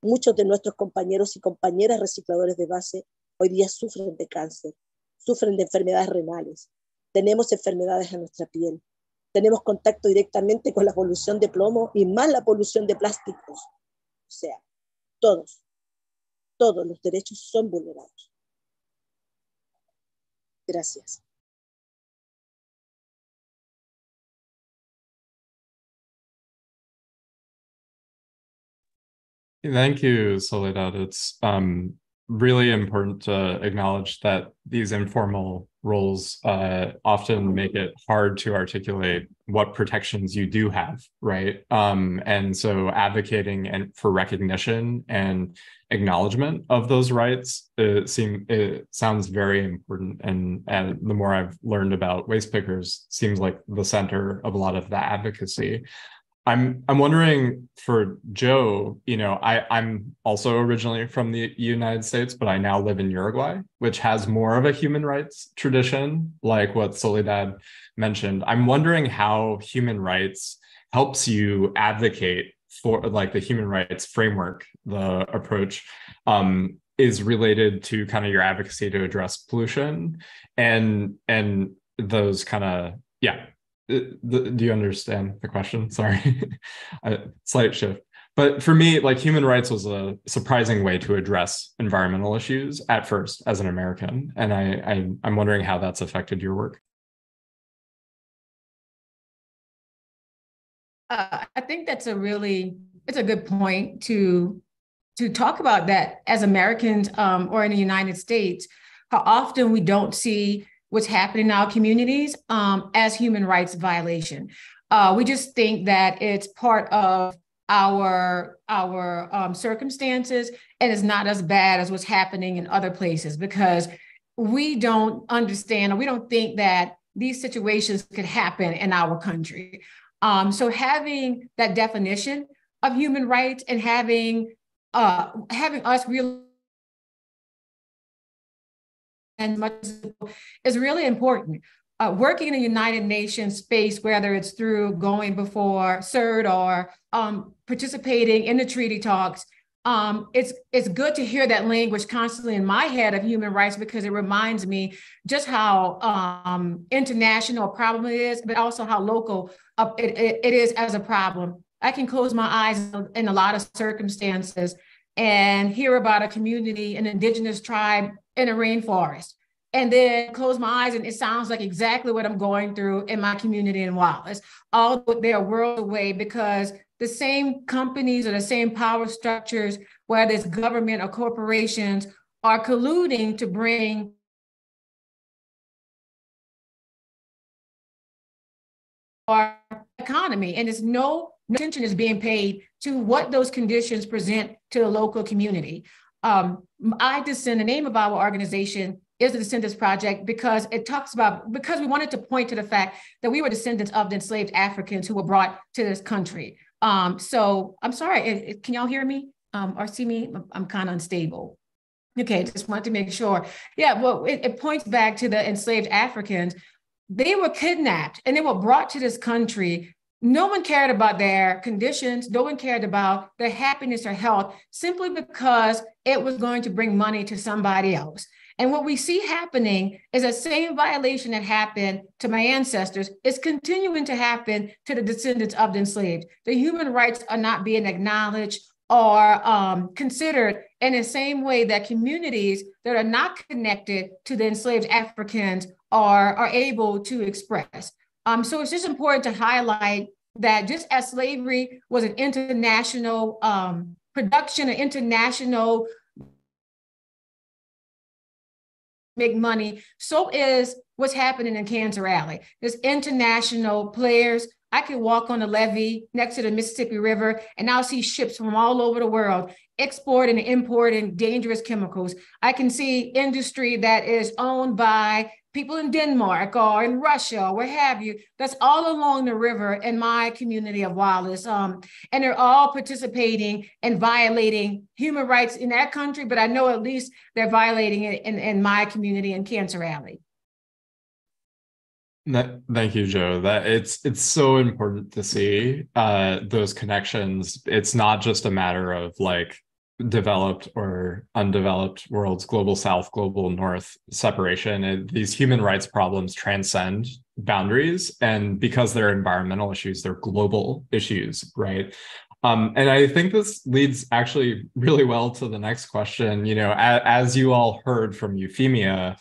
Muchos de nuestros compañeros y compañeras recicladores de base hoy día sufren de cáncer, sufren de enfermedades renales, tenemos enfermedades en nuestra piel, tenemos contacto directamente con la polución de plomo y más la polución de plásticos. O sea, todos, todos los derechos son vulnerados. Gracias. Thank you, Soledad. It's um, really important to acknowledge that these informal roles uh, often make it hard to articulate what protections you do have, right? Um, and so advocating and for recognition and acknowledgement of those rights it seem it sounds very important. And and the more I've learned about waste pickers, seems like the center of a lot of the advocacy. I'm I'm wondering for Jo, you know, I I'm also originally from the United States, but I now live in Uruguay, which has more of a human rights tradition, like what Soledad mentioned. I'm wondering how human rights helps you advocate for like the human rights framework, the approach um, is related to kind of your advocacy to address pollution and and those kind of yeah do you understand the question? Sorry, (laughs) a slight shift. But for me, like human rights was a surprising way to address environmental issues at first as an American, and I, I I'm wondering how that's affected your work. Uh, I think that's a really it's a good point to to talk about that as Americans um, or in the United States. How often we don't see what's happening in our communities um, as human rights violation. Uh, we just think that it's part of our our um, circumstances and it's not as bad as what's happening in other places because we don't understand or we don't think that these situations could happen in our country. Um, so having that definition of human rights and having uh, having us real and much is really important. Uh, working in a United Nations space, whether it's through going before CERD or um, participating in the treaty talks, um, it's it's good to hear that language constantly in my head of human rights because it reminds me just how um, international a problem it is, but also how local uh, it, it, it is as a problem. I can close my eyes in a lot of circumstances and hear about a community, an indigenous tribe in a rainforest. and then close my eyes and it sounds like exactly what I'm going through in my community in Wallace. All they're worlds away because the same companies or the same power structures, whether it's government or corporations, are colluding to bring our economy. And there's no attention is being paid to what those conditions present to the local community. Um, I descend, the name of our organization is the Descendants Project because it talks about, because we wanted to point to the fact that we were descendants of the enslaved Africans who were brought to this country. Um, so I'm sorry, it, it, can y'all hear me um, or see me? I'm, I'm kind of unstable. Okay, just wanted to make sure. Yeah, well, it, it points back to the enslaved Africans. They were kidnapped and they were brought to this country no one cared about their conditions. No one cared about their happiness or health simply because it was going to bring money to somebody else. And what we see happening is the same violation that happened to my ancestors is continuing to happen to the descendants of the enslaved. The human rights are not being acknowledged or um, considered in the same way that communities that are not connected to the enslaved Africans are, are able to express. Um, so it's just important to highlight that just as slavery was an international um, production, an international make money, so is what's happening in Cancer Alley. There's international players. I could walk on the levee next to the Mississippi River and I'll see ships from all over the world exporting and importing dangerous chemicals. I can see industry that is owned by people in Denmark or in Russia or where have you. That's all along the river in my community of Wallace. Um, and they're all participating and violating human rights in that country, but I know at least they're violating it in, in my community in Cancer Alley. Thank you, Jo. That it's it's so important to see uh, those connections. It's not just a matter of like developed or undeveloped worlds, global south, global north separation. These human rights problems transcend boundaries. And because they're environmental issues, they're global issues, right? Um, and I think this leads actually really well to the next question. You know, as you all heard from Euphemia,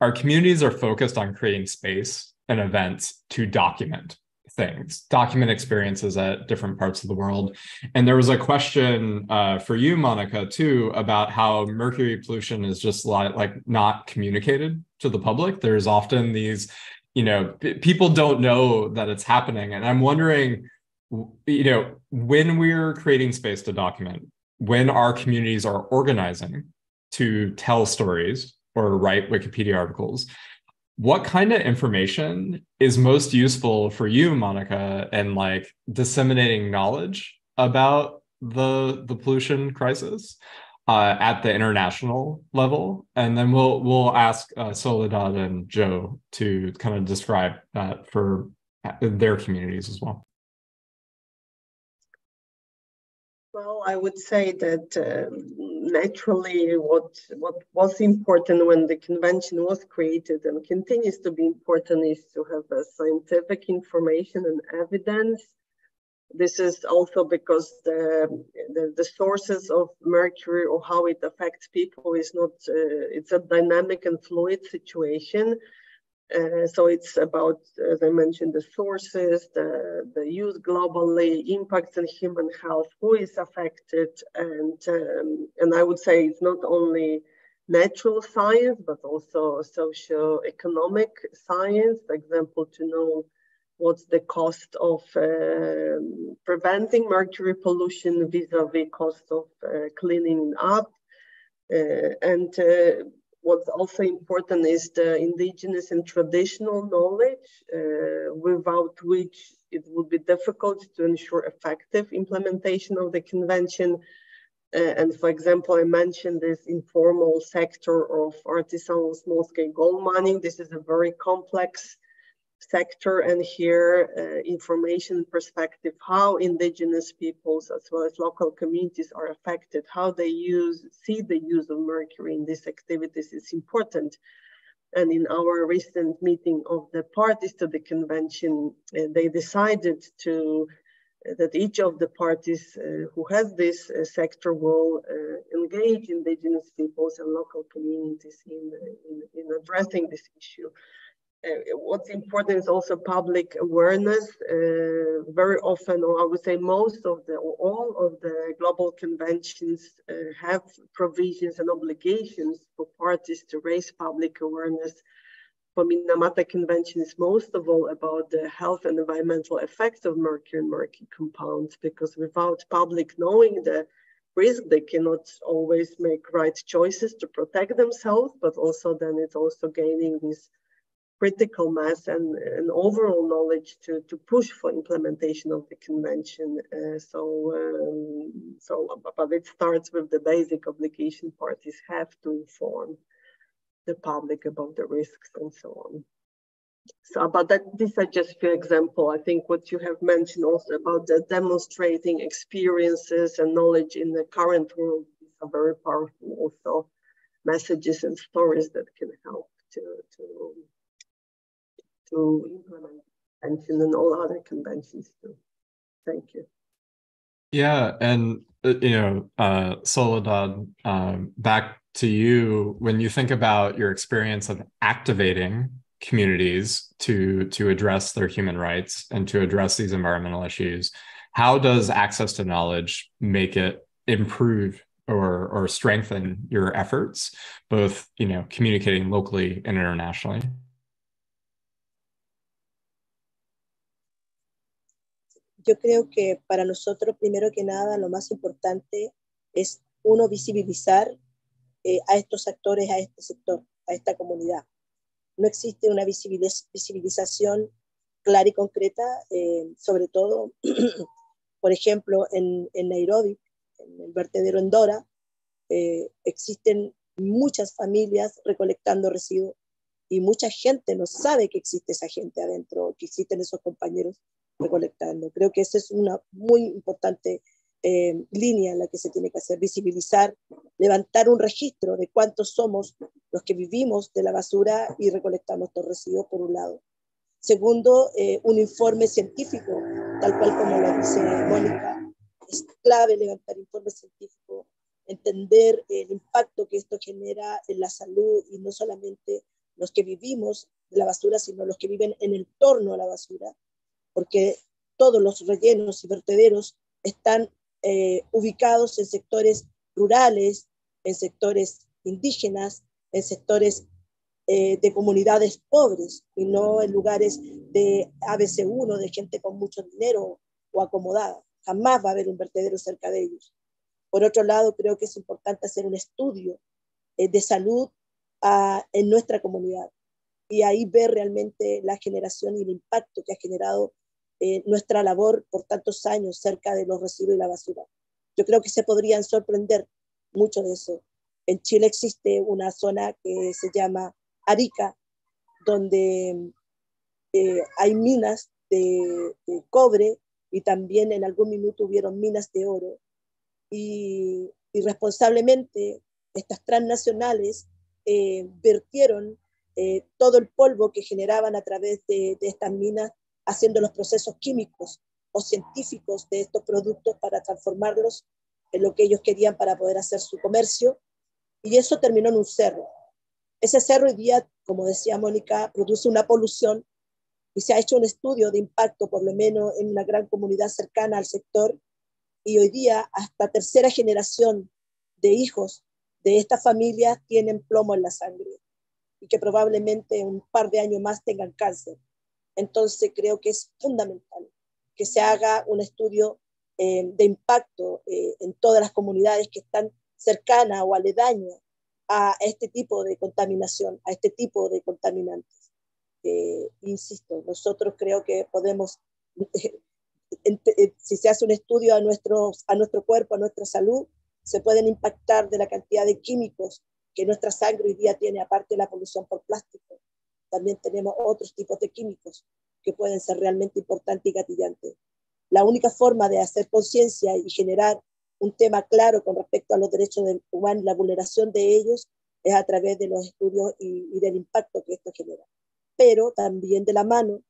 our communities are focused on creating space and events to document things, document experiences at different parts of the world. And there was a question uh, for you, Monika, too, about how mercury pollution is just like, like not communicated to the public. There's often these, you know, people don't know that it's happening. And I'm wondering, you know, when we're creating space to document, when our communities are organizing to tell stories or write Wikipedia articles, what kind of information is most useful for you monika and like disseminating knowledge about the the pollution crisis uh, at the international level? And then we'll we'll ask uh, soledad and jo to kind of describe that for their communities as well. Well i would say that um, naturally what what was important when the convention was created and continues to be important is to have a scientific information and evidence. This is also because the, the, the sources of mercury or how it affects people is not uh, it's a dynamic and fluid situation uh, so it's about, as I mentioned, the sources, the, the use globally, impacts on human health, who is affected, and um, and I would say it's not only natural science but also socio-economic science. For example, to know what's the cost of uh, preventing mercury pollution vis-a-vis cost of uh, cleaning up, uh, and what's also important is the indigenous and traditional knowledge, uh, without which it would be difficult to ensure effective implementation of the convention. Uh, and for example, I mentioned this informal sector of artisanal small-scale gold mining. This is a very complex sector and here uh, information perspective how indigenous peoples as well as local communities are affected how they use see the use of mercury in these activities is important and in our recent meeting of the parties to the convention uh, they decided to that each of the parties uh, who has this uh, sector will uh, engage indigenous peoples and local communities in, in, in addressing this issue. Uh, what's important is also public awareness. Uh, very often, or I would say most of the, or all of the global conventions uh, have provisions and obligations for parties to raise public awareness for Minamata Convention is most of all about the health and environmental effects of mercury and mercury compounds, because without public knowing the risk, they cannot always make right choices to protect themselves, but also then it's also gaining this critical mass and, and overall knowledge to, to push for implementation of the convention. Uh, so, um, so, but it starts with the basic obligation parties have to inform the public about the risks and so on. So, but that these are just few examples. I think what you have mentioned also about the demonstrating experiences and knowledge in the current world these are very powerful also messages and stories that can help to to to implement convention and all other conventions too. Thank you. Yeah, and uh, you know, uh, Soledad, um, back to you when you think about your experience of activating communities to to address their human rights and to address these environmental issues how does access to knowledge make it improve or or strengthen your efforts both you know communicating locally and internationally yo creo que para nosotros primero que nada lo más importante es uno visibilizar eh, a estos actores, a este sector, a esta comunidad. No existe una visibilización clara y concreta, eh, sobre todo, (clears throat) por ejemplo, en, en, Nairobi, en el vertedero en Dora, eh, existen muchas familias recolectando residuos y mucha gente no sabe que existe esa gente adentro, que existen esos compañeros recolectando. Creo que esa es una muy importante eh, línea en la que se tiene que hacer, visibilizar, levantar un registro de cuántos somos los que vivimos de la basura y recolectamos estos residuos, por un lado. Segundo, eh, un informe científico, tal cual como lo dice Mónica. Es clave levantar informes científicos, entender el impacto que esto genera en la salud y no solamente los que vivimos de la basura, sino los que viven en el torno a la basura, porque todos los rellenos y vertederos están eh, ubicados en sectores rurales, en sectores indígenas, en sectores eh, de comunidades pobres y no en lugares de ABC1, de gente con mucho dinero o acomodada. Jamás va a haber un vertedero cerca de ellos. Por otro lado, creo que es importante hacer un estudio eh, de salud ah, en nuestra comunidad y ahí ver realmente la generación y el impacto que ha generado eh, nuestra labor por tantos años cerca de los residuos y la basura. Yo creo que se podrían sorprender mucho de eso. En Chile existe una zona que se llama Arica, donde eh, hay minas de, cobre y también en algún minuto hubieron minas de oro. Y irresponsablemente estas transnacionales eh, vertieron todo el polvo que generaban a través de, de estas minas haciendo los procesos químicos o científicos de estos productos para transformarlos en lo que ellos querían para poder hacer su comercio. Y eso terminó en un cerro. Ese cerro hoy día, como decía Mónica, produce una polución y se ha hecho un estudio de impacto, por lo menos en una gran comunidad cercana al sector. Y hoy día, hasta tercera generación de hijos de esta familia tienen plomo en la sangre y que probablemente un par de años más tengan cáncer. Entonces creo que es fundamental que se haga un estudio eh, de impacto eh, en todas las comunidades que están cercanas o aledañas a este tipo de contaminación, a este tipo de contaminantes. Eh, insisto, nosotros creo que podemos, (laughs) si se hace un estudio a, nuestros, a nuestro cuerpo, a nuestra salud, se pueden impactar de la cantidad de químicos que nuestra sangre hoy día tiene, aparte de la polución por plástico, también tenemos otros tipos de químicos que pueden ser realmente importantes y gatillantes. La única forma de hacer conciencia y generar un tema claro con respecto a los derechos humanos, la vulneración de ellos, es a través de los estudios y, del impacto que esto genera. Pero también de la mano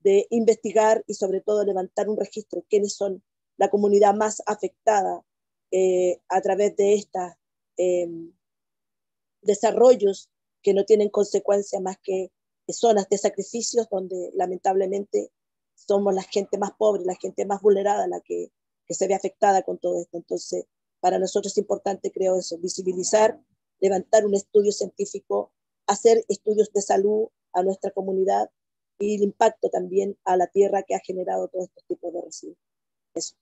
de investigar y sobre todo levantar un registro quiénes son la comunidad más afectada eh, a través de estos em, desarrollos que no tienen consecuencias más que zonas de sacrificios donde lamentablemente somos la gente más pobre, la gente más vulnerada la que, que se ve afectada con todo esto. Entonces, para nosotros es importante, creo eso, visibilizar, levantar un estudio científico, hacer estudios de salud a nuestra comunidad y el impacto también a la tierra que ha generado todo este tipo de residuos. Eso.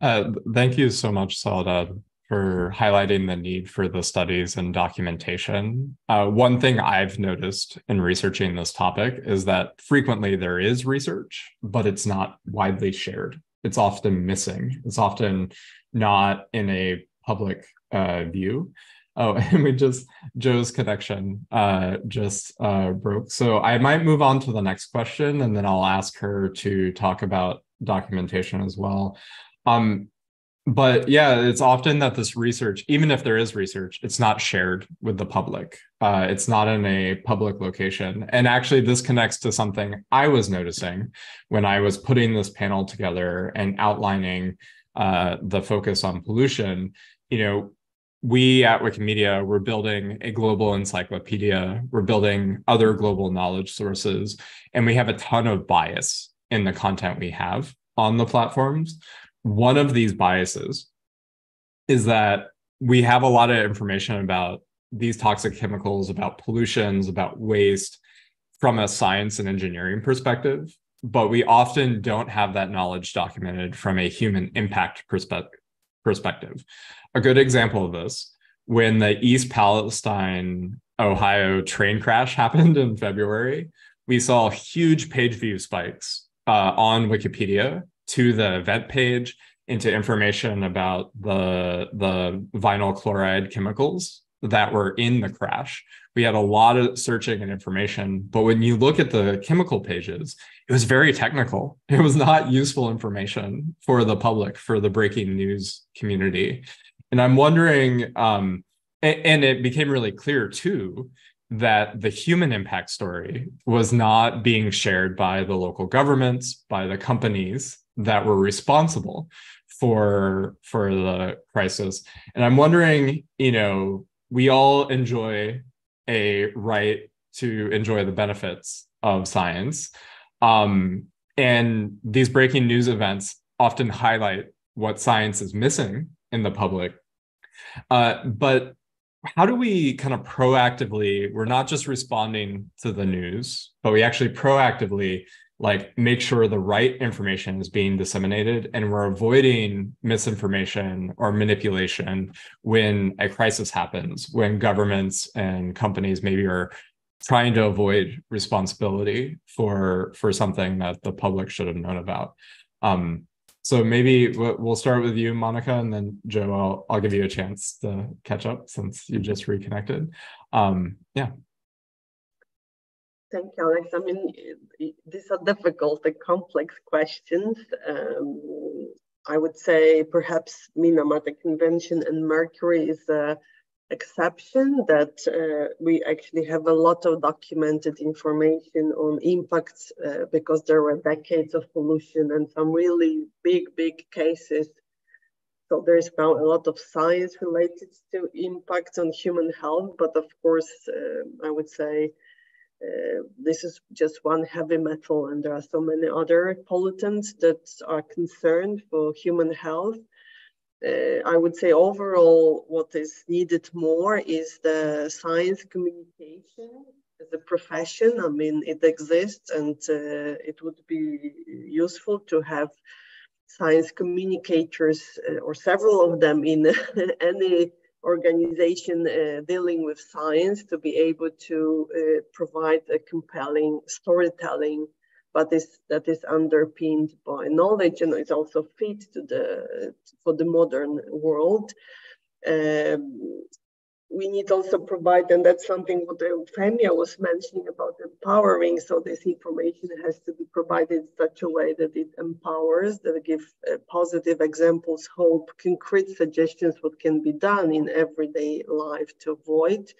Uh, thank you so much, Soledad, for highlighting the need for the studies and documentation. Uh, one thing I've noticed in researching this topic is that frequently there is research, but it's not widely shared. It's often missing. It's often not in a public uh, view. Oh, (laughs) and we just Jo's connection uh, just uh, broke. So I might move on to the next question, and then I'll ask her to talk about documentation as well. Um, but yeah, it's often that this research, even if there is research, it's not shared with the public. Uh, it's not in a public location. And actually, this connects to something I was noticing when I was putting this panel together and outlining uh, the focus on pollution. You know, we at Wikimedia, we're building a global encyclopedia, we're building other global knowledge sources, and we have a ton of bias in the content we have on the platforms one of these biases is that we have a lot of information about these toxic chemicals, about pollutions, about waste from a science and engineering perspective, but we often don't have that knowledge documented from a human impact perspe- perspective. A good example of this when the East Palestine, Ohio train crash happened in February, we saw huge page view spikes uh, on Wikipedia to the event page into information about the the vinyl chloride chemicals that were in the crash. We had a lot of searching and information, but when you look at the chemical pages, it was very technical. (laughs) It was not useful information for the public, for the breaking news community. And I'm wondering, um, and, and it became really clear too that the human impact story was not being shared by the local governments, by the companies that were responsible for for the crisis. And I'm wondering, you know, we all enjoy a right to enjoy the benefits of science. Um, and these breaking news events often highlight what science is missing in the public. Uh, but how do we kind of proactively, we're not just responding to the news, but we actually proactively like make sure the right information is being disseminated and we're avoiding misinformation or manipulation when a crisis happens when governments and companies maybe are trying to avoid responsibility for for something that the public should have known about. Um, so maybe we'll start with you monika and then jo i'll, I'll give you a chance to catch up since you just reconnected. Um, yeah Thank you, Alex. I mean, these are difficult and complex questions. Um, I would say perhaps Minamata Convention and Mercury is a exception that uh, we actually have a lot of documented information on impacts uh, because there were decades of pollution and some really big, big cases. So there's now a lot of science related to impacts on human health, but of course, uh, I would say uh, this is just one heavy metal, and there are so many other pollutants that are concerned for human health. Uh, I would say overall, what is needed more is the science communication as a profession. I mean, it exists, and uh, it would be useful to have science communicators uh, or several of them in (laughs) any organization uh, dealing with science to be able to uh, provide a compelling storytelling, but is, that is underpinned by knowledge and is also fit to the for the modern world. Um, we need also provide, and that's something what Euphemia was mentioning about empowering. So this information has to be provided in such a way that it empowers, that give uh, positive examples, hope, concrete suggestions what can be done in everyday life to avoid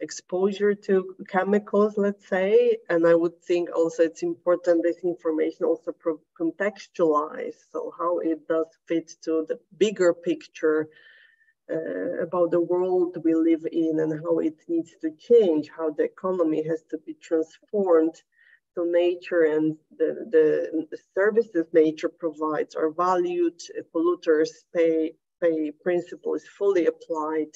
exposure to chemicals, let's say. And I would think also it's important this information also contextualize. So how it does fit to the bigger picture uh, about the world we live in and how it needs to change, how the economy has to be transformed to nature and the, the, the services nature provides are valued, polluters pay, pay principle is fully applied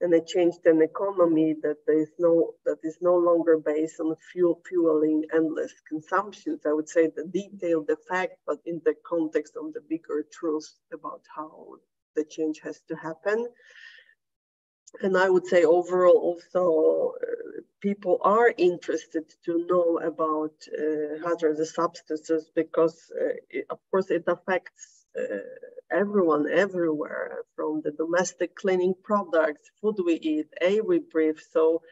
and a changed an economy that is no that is no longer based on fuel fueling endless consumptions. I would say the detailed effect, but in the context of the bigger truth about how the change has to happen. And I would say overall also uh, people are interested to know about uh, hazardous substances because uh, it, of course it affects uh, everyone everywhere from the domestic cleaning products, food we eat, air we breathe. So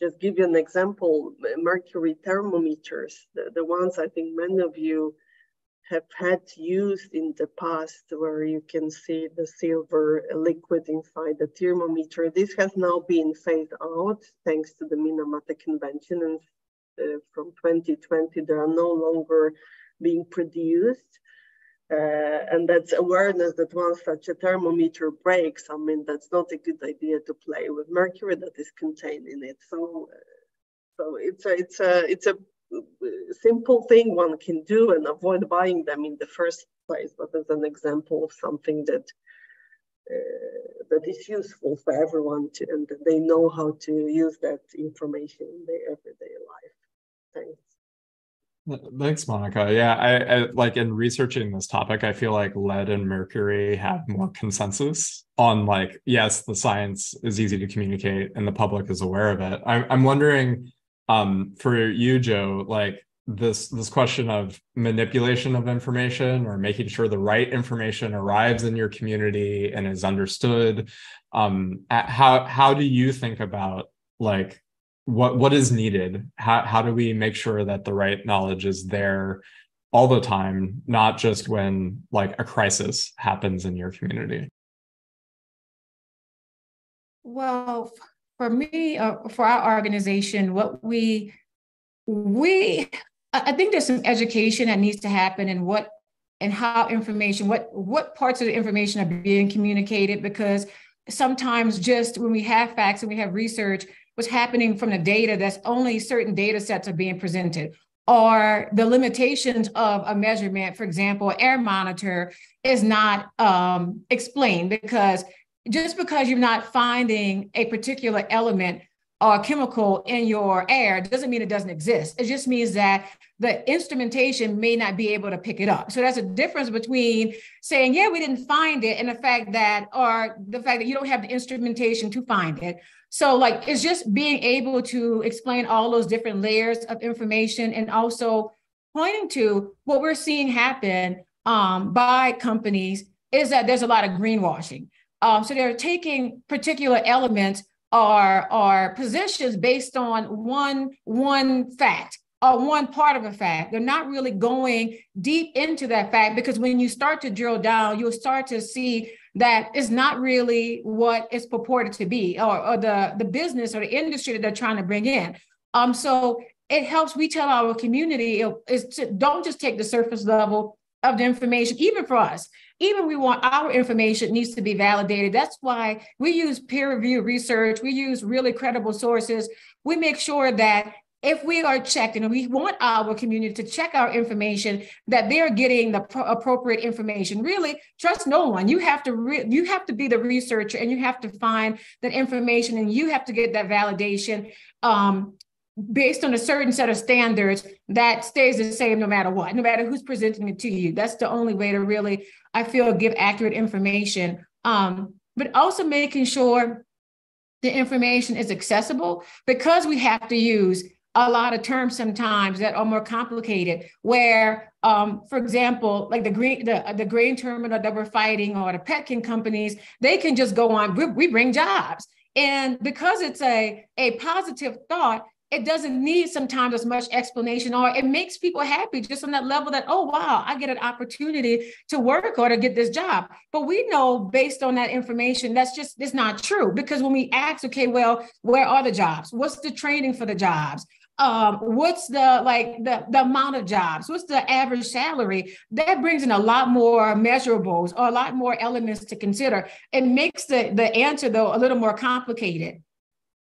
just give you an example, mercury thermometers, the, the ones I think many of you have had used in the past where you can see the silver liquid inside the thermometer. This has now been phased out thanks to the Minamata Convention and uh, from 2020 they are no longer being produced. Uh, and that's awareness that once such a thermometer breaks, I mean, that's not a good idea to play with mercury that is contained in it. So, uh, so it's a, it's a, it's a simple thing one can do and avoid buying them in the first place, but as an example of something that uh, that is useful for everyone to, and they know how to use that information in their everyday life. Thanks. Thanks, Monika. Yeah, I, I, like in researching this topic, I feel like lead and mercury have more consensus on like, yes, the science is easy to communicate and the public is aware of it. I, I'm wondering um, for you, Jo, like this this question of manipulation of information or making sure the right information arrives in your community and is understood. Um, how how do you think about like what what is needed how how do we make sure that the right knowledge is there all the time not just when like a crisis happens in your community well for me uh, for our organization what we we i think there's some education that needs to happen and what and how information what what parts of the information are being communicated because sometimes just when we have facts and we have research what's happening from the data that's only certain data sets are being presented or the limitations of a measurement for example air monitor is not um, explained because just because you're not finding a particular element or chemical in your air doesn't mean it doesn't exist. It just means that the instrumentation may not be able to pick it up. So that's a difference between saying, yeah, we didn't find it, and the fact that, or the fact that you don't have the instrumentation to find it. So, like, it's just being able to explain all those different layers of information and also pointing to what we're seeing happen um, by companies is that there's a lot of greenwashing. Um, so they're taking particular elements or, or positions based on one, one fact or one part of a fact. They're not really going deep into that fact because when you start to drill down, you'll start to see that it's not really what it's purported to be or, or the, the business or the industry that they're trying to bring in. Um, so it helps we tell our community is to don't just take the surface level of the information, even for us. Even we want our information needs to be validated. That's why we use peer review research. We use really credible sources. We make sure that if we are checked and we want our community to check our information that they're getting the pro- appropriate information really trust no one you have to re- you have to be the researcher and you have to find that information and you have to get that validation um, based on a certain set of standards that stays the same no matter what no matter who's presenting it to you. That's the only way to really i feel give accurate information. Um, but also making sure the information is accessible because we have to use a lot of terms sometimes that are more complicated where um, for example like the green the, the grain terminal that we're fighting or the petkin companies they can just go on we, we bring jobs. And because it's a, a positive thought it doesn't need sometimes as much explanation or it makes people happy just on that level that oh wow i get an opportunity to work or to get this job. But we know based on that information that's just it's not true. Because when we ask okay well where are the jobs? What's the training for the jobs? Um, what's the like the, the amount of jobs? What's the average salary? That brings in a lot more measurables or a lot more elements to consider. It makes the the answer though a little more complicated.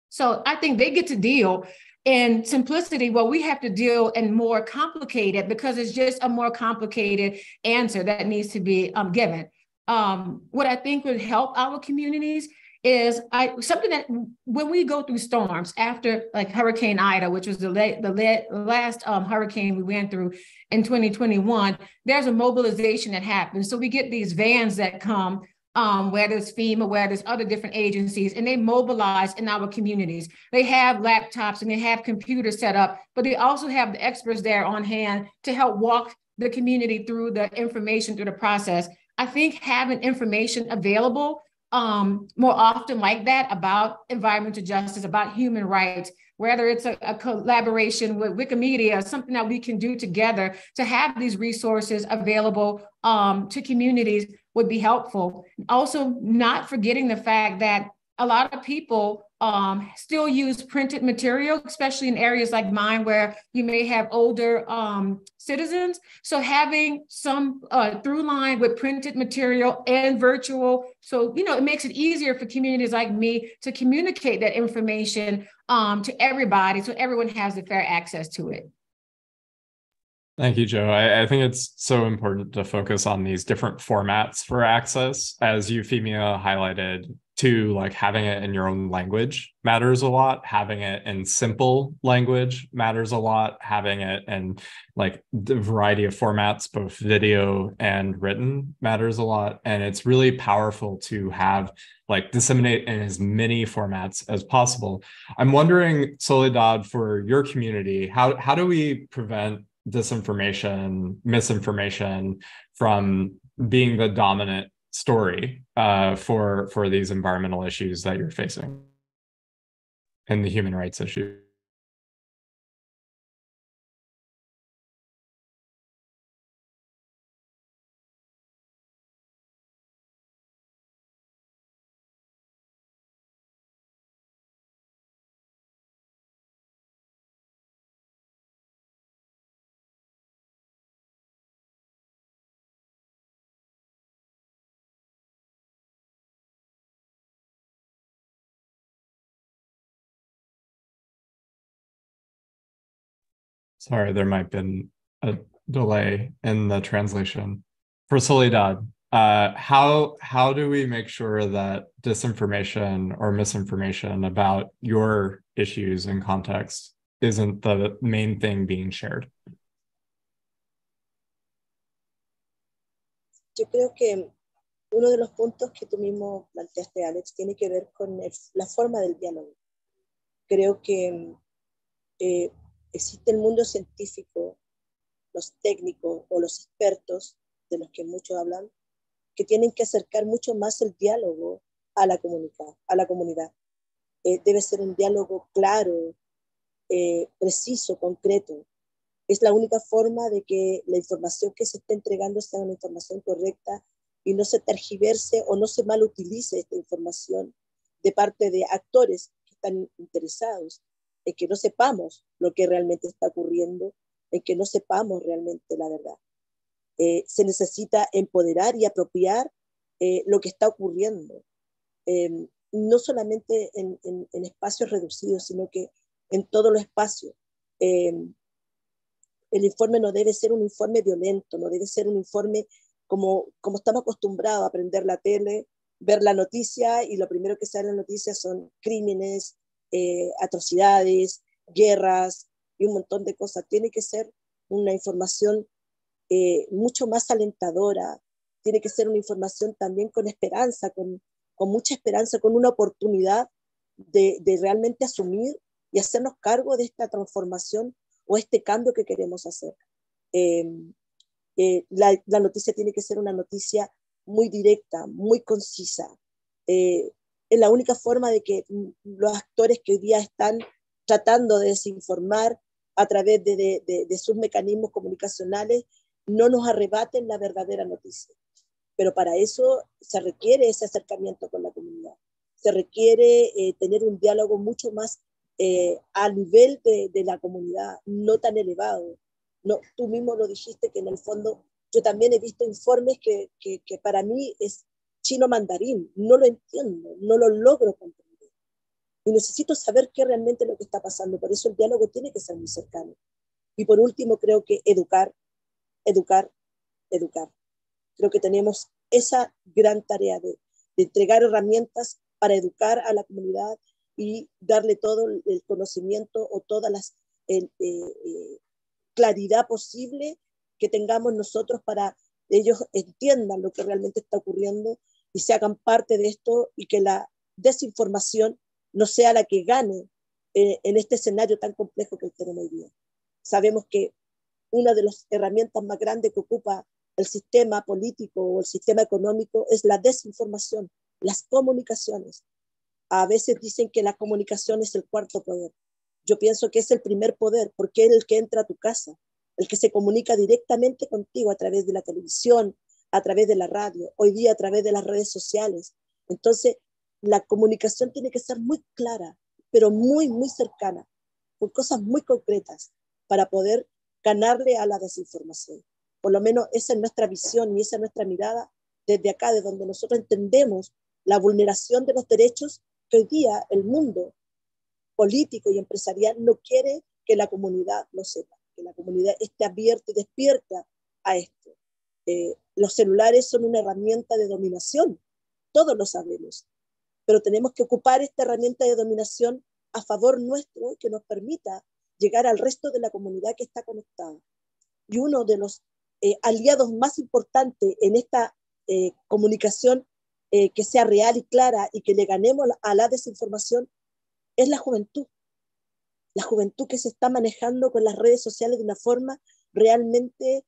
So i think they get to deal in simplicity, well, we have to deal in more complicated because it's just a more complicated answer that needs to be um, given. Um, what I think would help our communities is I something that when we go through storms after like Hurricane Ida, which was the the la- last um, hurricane we went through in 2021, there's a mobilization that happens. So we get these vans that come um, where there's FEMA, where there's other different agencies, and they mobilize in our communities. They have laptops and they have computers set up, but they also have the experts there on hand to help walk the community through the information through the process. I think having information available um, more often like that about environmental justice, about human rights, whether it's a, a, collaboration with Wikimedia, something that we can do together to have these resources available um, to communities would be helpful. Also, not forgetting the fact that a lot of people um, still use printed material, especially in areas like mine where you may have older um, citizens. So having some uh, through line with printed material and virtual, so you know it makes it easier for communities like me to communicate that information um, to everybody, so everyone has a fair access to it. Thank you, Jo. I, I, think it's so important to focus on these different formats for access. As Euphemia highlighted, to like having it in your own language matters a lot. Having it in simple language matters a lot. Having it in like the variety of formats, both video and written, matters a lot. And it's really powerful to have like disseminate in as many formats as possible. I'm wondering, Soledad, for your community, how how do we prevent disinformation, misinformation from being the dominant story uh, for for these environmental issues that you're facing and the human rights issue. Sorry, there might have been a delay in the translation. For Soledad, uh, how how do we make sure that disinformation or misinformation about your issues and context isn't the main thing being shared? Yo creo que uno de los puntos que tú mismo planteaste, Alex, tiene que ver con el, la forma del diálogo. Creo que eh, existe el mundo científico, los técnicos o los expertos, de los que muchos hablan, que tienen que acercar mucho más el diálogo a la comunidad. A la comunidad. Eh, debe ser un diálogo claro, eh, preciso, concreto. Es la única forma de que la información que se esté entregando sea una información correcta y no se tergiverse o no se mal utilice esta información de parte de actores que están interesados en que no sepamos lo que realmente está ocurriendo, en que no sepamos realmente la verdad. Eh, se necesita empoderar y apropiar eh, lo que está ocurriendo, em, no solamente en, espacios reducidos, sino que en todos los espacios. El informe no debe ser un informe violento, no debe ser un informe como, como estamos acostumbrados a aprender la tele, ver la noticia y lo primero que sale en la noticia son crímenes, eh, atrocidades, guerras y un montón de cosas. Tiene que ser una información eh, mucho más alentadora, tiene que ser una información también con esperanza, con, mucha esperanza, con una oportunidad de, realmente asumir y hacernos cargo de esta transformación o este cambio que queremos hacer. Em, eh, la, noticia tiene que ser una noticia muy directa, muy concisa, es la única forma de que los actores que hoy día están tratando de desinformar a través de, de, sus mecanismos comunicacionales, no nos arrebaten la verdadera noticia. Pero para eso se requiere ese acercamiento con la comunidad. Se requiere eh, tener un diálogo mucho más eh, a nivel de, la comunidad, no tan elevado. No, tú mismo lo dijiste que en el fondo yo también he visto informes que, que para mí es chino mandarín, no lo entiendo, no lo logro comprender y necesito saber qué realmente lo que está pasando. Por eso el diálogo tiene que ser muy cercano. Y por último, creo que educar, educar, educar. Creo que tenemos esa gran tarea de, entregar herramientas para educar a la comunidad y darle todo el conocimiento o toda la eh, eh, claridad posible que tengamos nosotros para ellos entiendan lo que realmente está ocurriendo y se hagan parte de esto y que la desinformación no sea la que gane eh, en este escenario tan complejo que tenemos hoy día. Sabemos que una de las herramientas más grandes que ocupa el sistema político o el sistema económico es la desinformación, las comunicaciones. A veces dicen que la comunicación es el cuarto poder. Yo pienso que es el primer poder porque es el que entra a tu casa, el que se comunica directamente contigo a través de la televisión, a través de la radio, hoy día a través de las redes sociales. Entonces, la comunicación tiene que ser muy clara, pero muy, muy cercana, con cosas muy concretas para poder ganarle a la desinformación. Por lo menos esa es nuestra visión y esa es nuestra mirada desde acá, de donde nosotros entendemos la vulneración de los derechos que hoy día el mundo político y empresarial no quiere que la comunidad lo sepa, que la comunidad esté abierta y despierta a esto. Eh, los celulares son una herramienta de dominación, todos lo sabemos, pero tenemos que ocupar esta herramienta de dominación a favor nuestro que nos permita llegar al resto de la comunidad que está conectada. Y uno de los eh, aliados más importantes en esta eh, comunicación eh, que sea real y clara y que le ganemos a la desinformación es la juventud. La juventud que se está manejando con las redes sociales de una forma realmente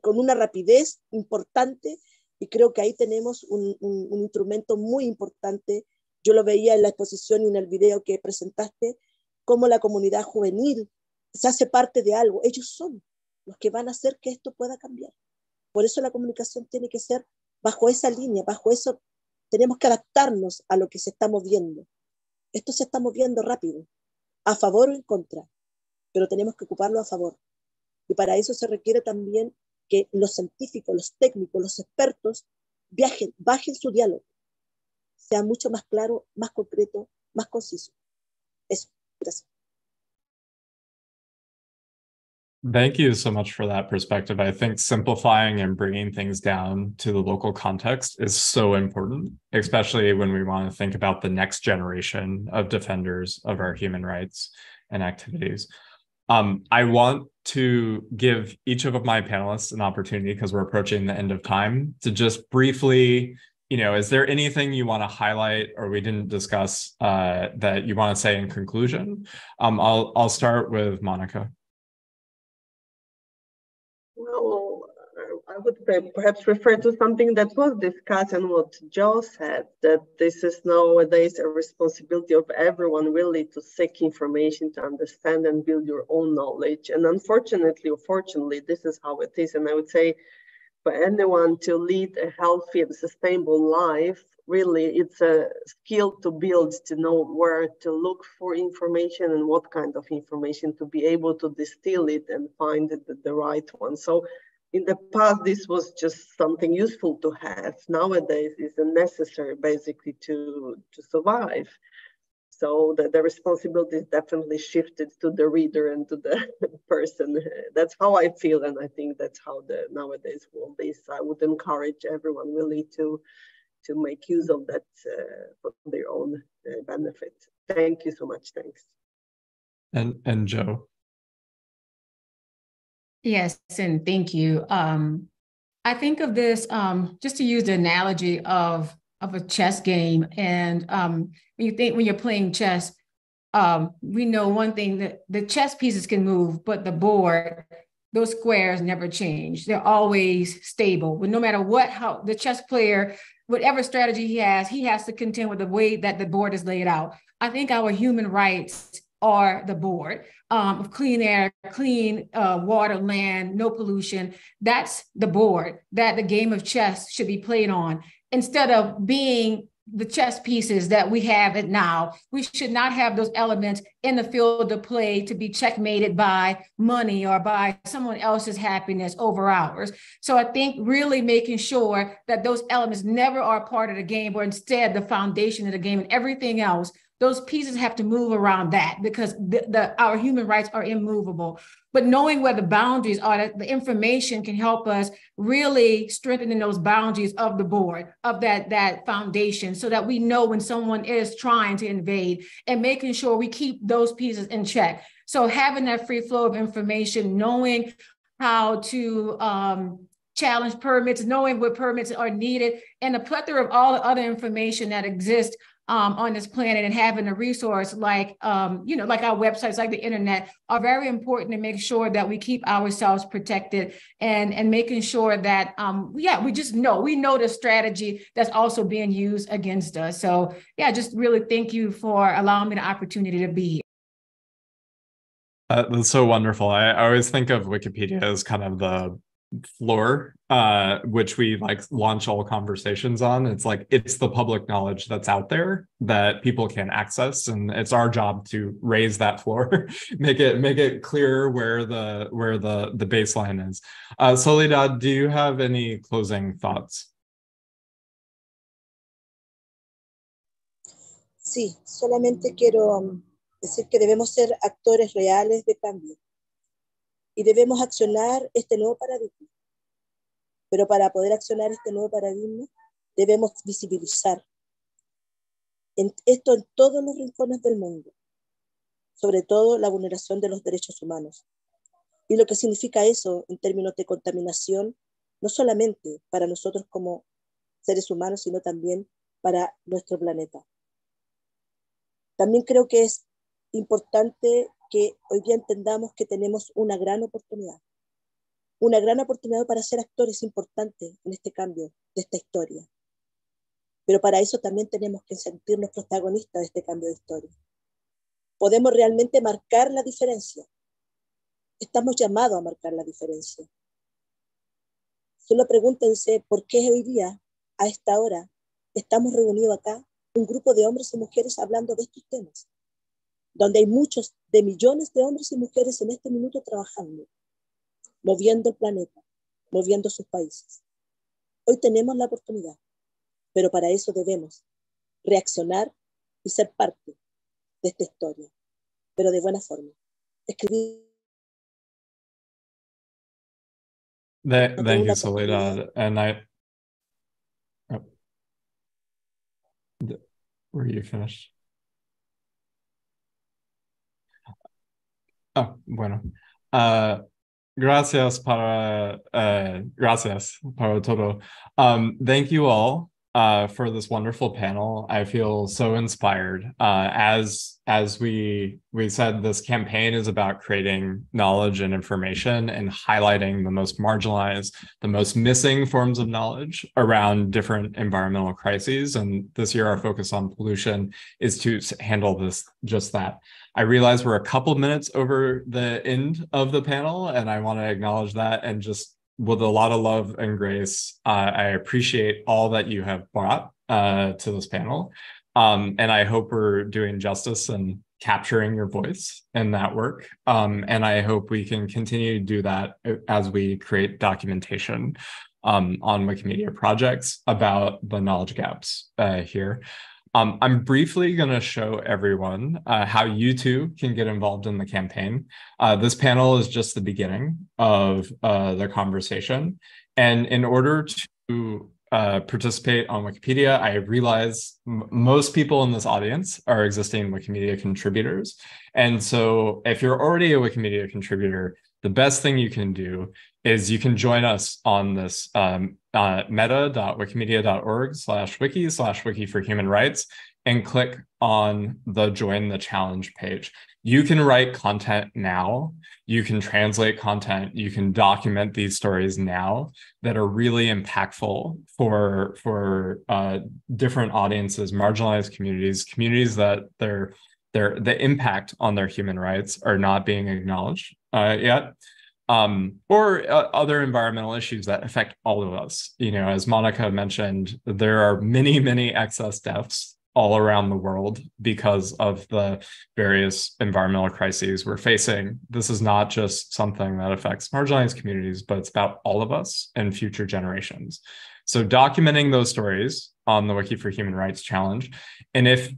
con una rapidez importante y creo que ahí tenemos un, instrumento muy importante. Yo lo veía en la exposición y en el video que presentaste, cómo la comunidad juvenil se hace parte de algo. Ellos son los que van a hacer que esto pueda cambiar. Por eso la comunicación tiene que ser bajo esa línea, bajo eso tenemos que adaptarnos a lo que se está moviendo. Esto se está moviendo rápido, a favor o en contra, pero tenemos que ocuparlo a favor. Y para eso se requiere también que los científicos, los técnicos, los expertos viajen, bajen su diálogo, sea mucho más claro, más concreto, más conciso. Eso, gracias. Thank you so much for that perspective. I think simplifying and bringing things down to the local context is so important, especially when we want to think about the next generation of defenders of our human rights and activities. Um, I want to give each of my panelists an opportunity because we're approaching the end of time to just briefly, you know, is there anything you want to highlight or we didn't discuss uh, that you want to say in conclusion? Um, I'll I'll start with Monika. Would perhaps refer to something that was discussed and what Jo said, that this is nowadays a responsibility of everyone really to seek information, to understand and build your own knowledge. And unfortunately or fortunately, this is how it is. And I would say for anyone to lead a healthy and sustainable life, really it's a skill to build to know where to look for information and what kind of information to be able to distill it and find the, the right one. So in the past, this was just something useful to have. Nowadays, it's necessary basically to, to survive. So the, the responsibility is definitely shifted to the reader and to the (laughs) person. That's how I feel, and I think that's how the nowadays world is. I would encourage everyone really to to make use of that uh, for their own uh, benefit. Thank you so much. Thanks. And and Jo. Yes, and thank you. Um, I think of this um, just to use the analogy of of a chess game, and um, when you think when you're playing chess, um, we know one thing that the chess pieces can move, but the board, those squares never change. They're always stable. But no matter what, how the chess player whatever strategy he has, he has to contend with the way that the board is laid out. I think our human rights are the board um, of clean air, clean uh, water, land, no pollution. That's the board that the game of chess should be played on instead of being the chess pieces that we have it now. We should not have those elements in the field of play to be checkmated by money or by someone else's happiness over ours. So I think really making sure that those elements never are part of the game, but instead the foundation of the game and everything else those pieces have to move around that because the, the, our human rights are immovable. But knowing where the boundaries are that the information can help us really strengthening those boundaries of the board of that that foundation so that we know when someone is trying to invade and making sure we keep those pieces in check. So having that free flow of information knowing how to um, challenge permits, knowing what permits are needed, and a plethora of all the other information that exists um, on this planet and having a resource like, um, you know, like our websites, like the internet, are very important to make sure that we keep ourselves protected and and making sure that, um, yeah, we just know we know the strategy that's also being used against us. So yeah, just really thank you for allowing me the opportunity to be here. Uh, that's so wonderful. I, I always think of Wikipedia as kind of the floor uh which we like launch all conversations on. It's like it's the public knowledge that's out there that people can access and it's our job to raise that floor (laughs) make it make it clear where the where the the baseline is. Uh soledad do you have any closing thoughts? Sí, solamente quiero um, decir que debemos ser actores reales de cambio y debemos accionar este nuevo paradigma. Pero para poder accionar este nuevo paradigma, debemos visibilizar esto en todos los rincones del mundo, sobre todo la vulneración de los derechos humanos. Y lo que significa eso en términos de contaminación, no solamente para nosotros como seres humanos, sino también para nuestro planeta. También creo que es importante que hoy día entendamos que tenemos una gran oportunidad, una gran oportunidad para ser actores importantes en este cambio de esta historia. Pero para eso también tenemos que sentirnos protagonistas de este cambio de historia. Podemos realmente marcar la diferencia. Estamos llamados a marcar la diferencia. Solo pregúntense por qué hoy día, a esta hora, estamos reunidos acá, un grupo de hombres y mujeres hablando de estos temas donde hay muchos de millones de hombres y mujeres en este minuto trabajando, moviendo el planeta, moviendo sus países. Hoy tenemos la oportunidad, pero para eso debemos reaccionar y ser parte de esta historia, pero de buena forma. Escribir. Thank you, Soledad. And I. Oh. Were you finished? Ah, bueno. Uh, gracias para, uh, gracias para todo. Um, thank you all uh, for this wonderful panel. I feel so inspired. Uh, as as we we said, this campaign is about creating knowledge and information and highlighting the most marginalized, the most missing forms of knowledge around different environmental crises. And this year, our focus on pollution is to handle this just that. I realize we're a couple minutes over the end of the panel, and I want to acknowledge that and just with a lot of love and grace, uh, I appreciate all that you have brought uh, to this panel. Um, and I hope we're doing justice and capturing your voice in that work. Um, and I hope we can continue to do that as we create documentation um, on Wikimedia projects about the knowledge gaps uh, here. Um, I'm briefly going to show everyone uh, how you too can get involved in the campaign. Uh, this panel is just the beginning of uh, the conversation. And in order to uh, participate on Wikipedia, I realize most people in this audience are existing Wikimedia contributors. And so if you're already a Wikimedia contributor, the best thing you can do is you can join us on this um, uh, meta.wikimedia.org slash wiki slash wiki for human rights. and click on the join the challenge page. You can write content now. You can translate content. You can document these stories now that are really impactful for for uh, different audiences, marginalized communities, communities that their their the impact on their human rights are not being acknowledged uh, yet. Um, or uh, other environmental issues that affect all of us. You know, as Monika mentioned, there are many, many excess deaths all around the world because of the various environmental crises we're facing. This is not just something that affects marginalized communities, but it's about all of us and future generations. So documenting those stories on the Wiki for Human Rights Challenge. And if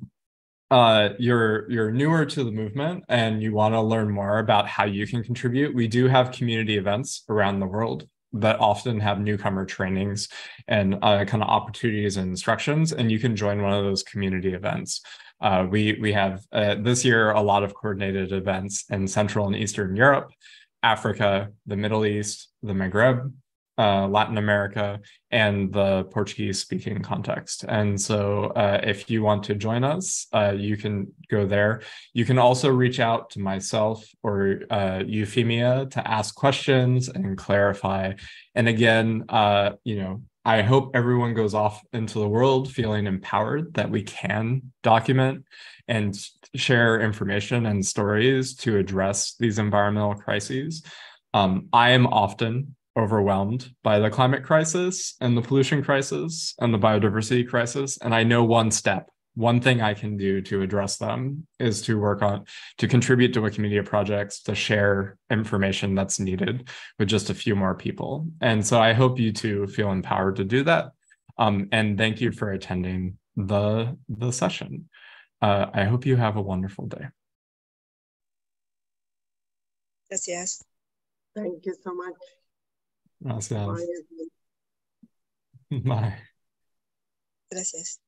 uh, you're you're newer to the movement and you want to learn more about how you can contribute, we do have community events around the world that often have newcomer trainings and uh, kind of opportunities and instructions, and you can join one of those community events. Uh, we we have uh, this year a lot of coordinated events in Central and Eastern Europe, Africa, the Middle East, the Maghreb, uh, Latin America and the Portuguese speaking context. And so uh, if you want to join us, uh, you can go there. You can also reach out to myself or uh, Euphemia to ask questions and clarify. And again, uh, you know, I hope everyone goes off into the world feeling empowered that we can document and share information and stories to address these environmental crises. Um, I am often overwhelmed by the climate crisis and the pollution crisis and the biodiversity crisis. And I know one step, one thing I can do to address them is to work on, to contribute to Wikimedia projects, to share information that's needed with just a few more people. And so I hope you too feel empowered to do that. Um, and thank you for attending the, the session. Uh, I hope you have a wonderful day. Gracias. Thank you so much. Gracias. Bye. (laughs) Gracias.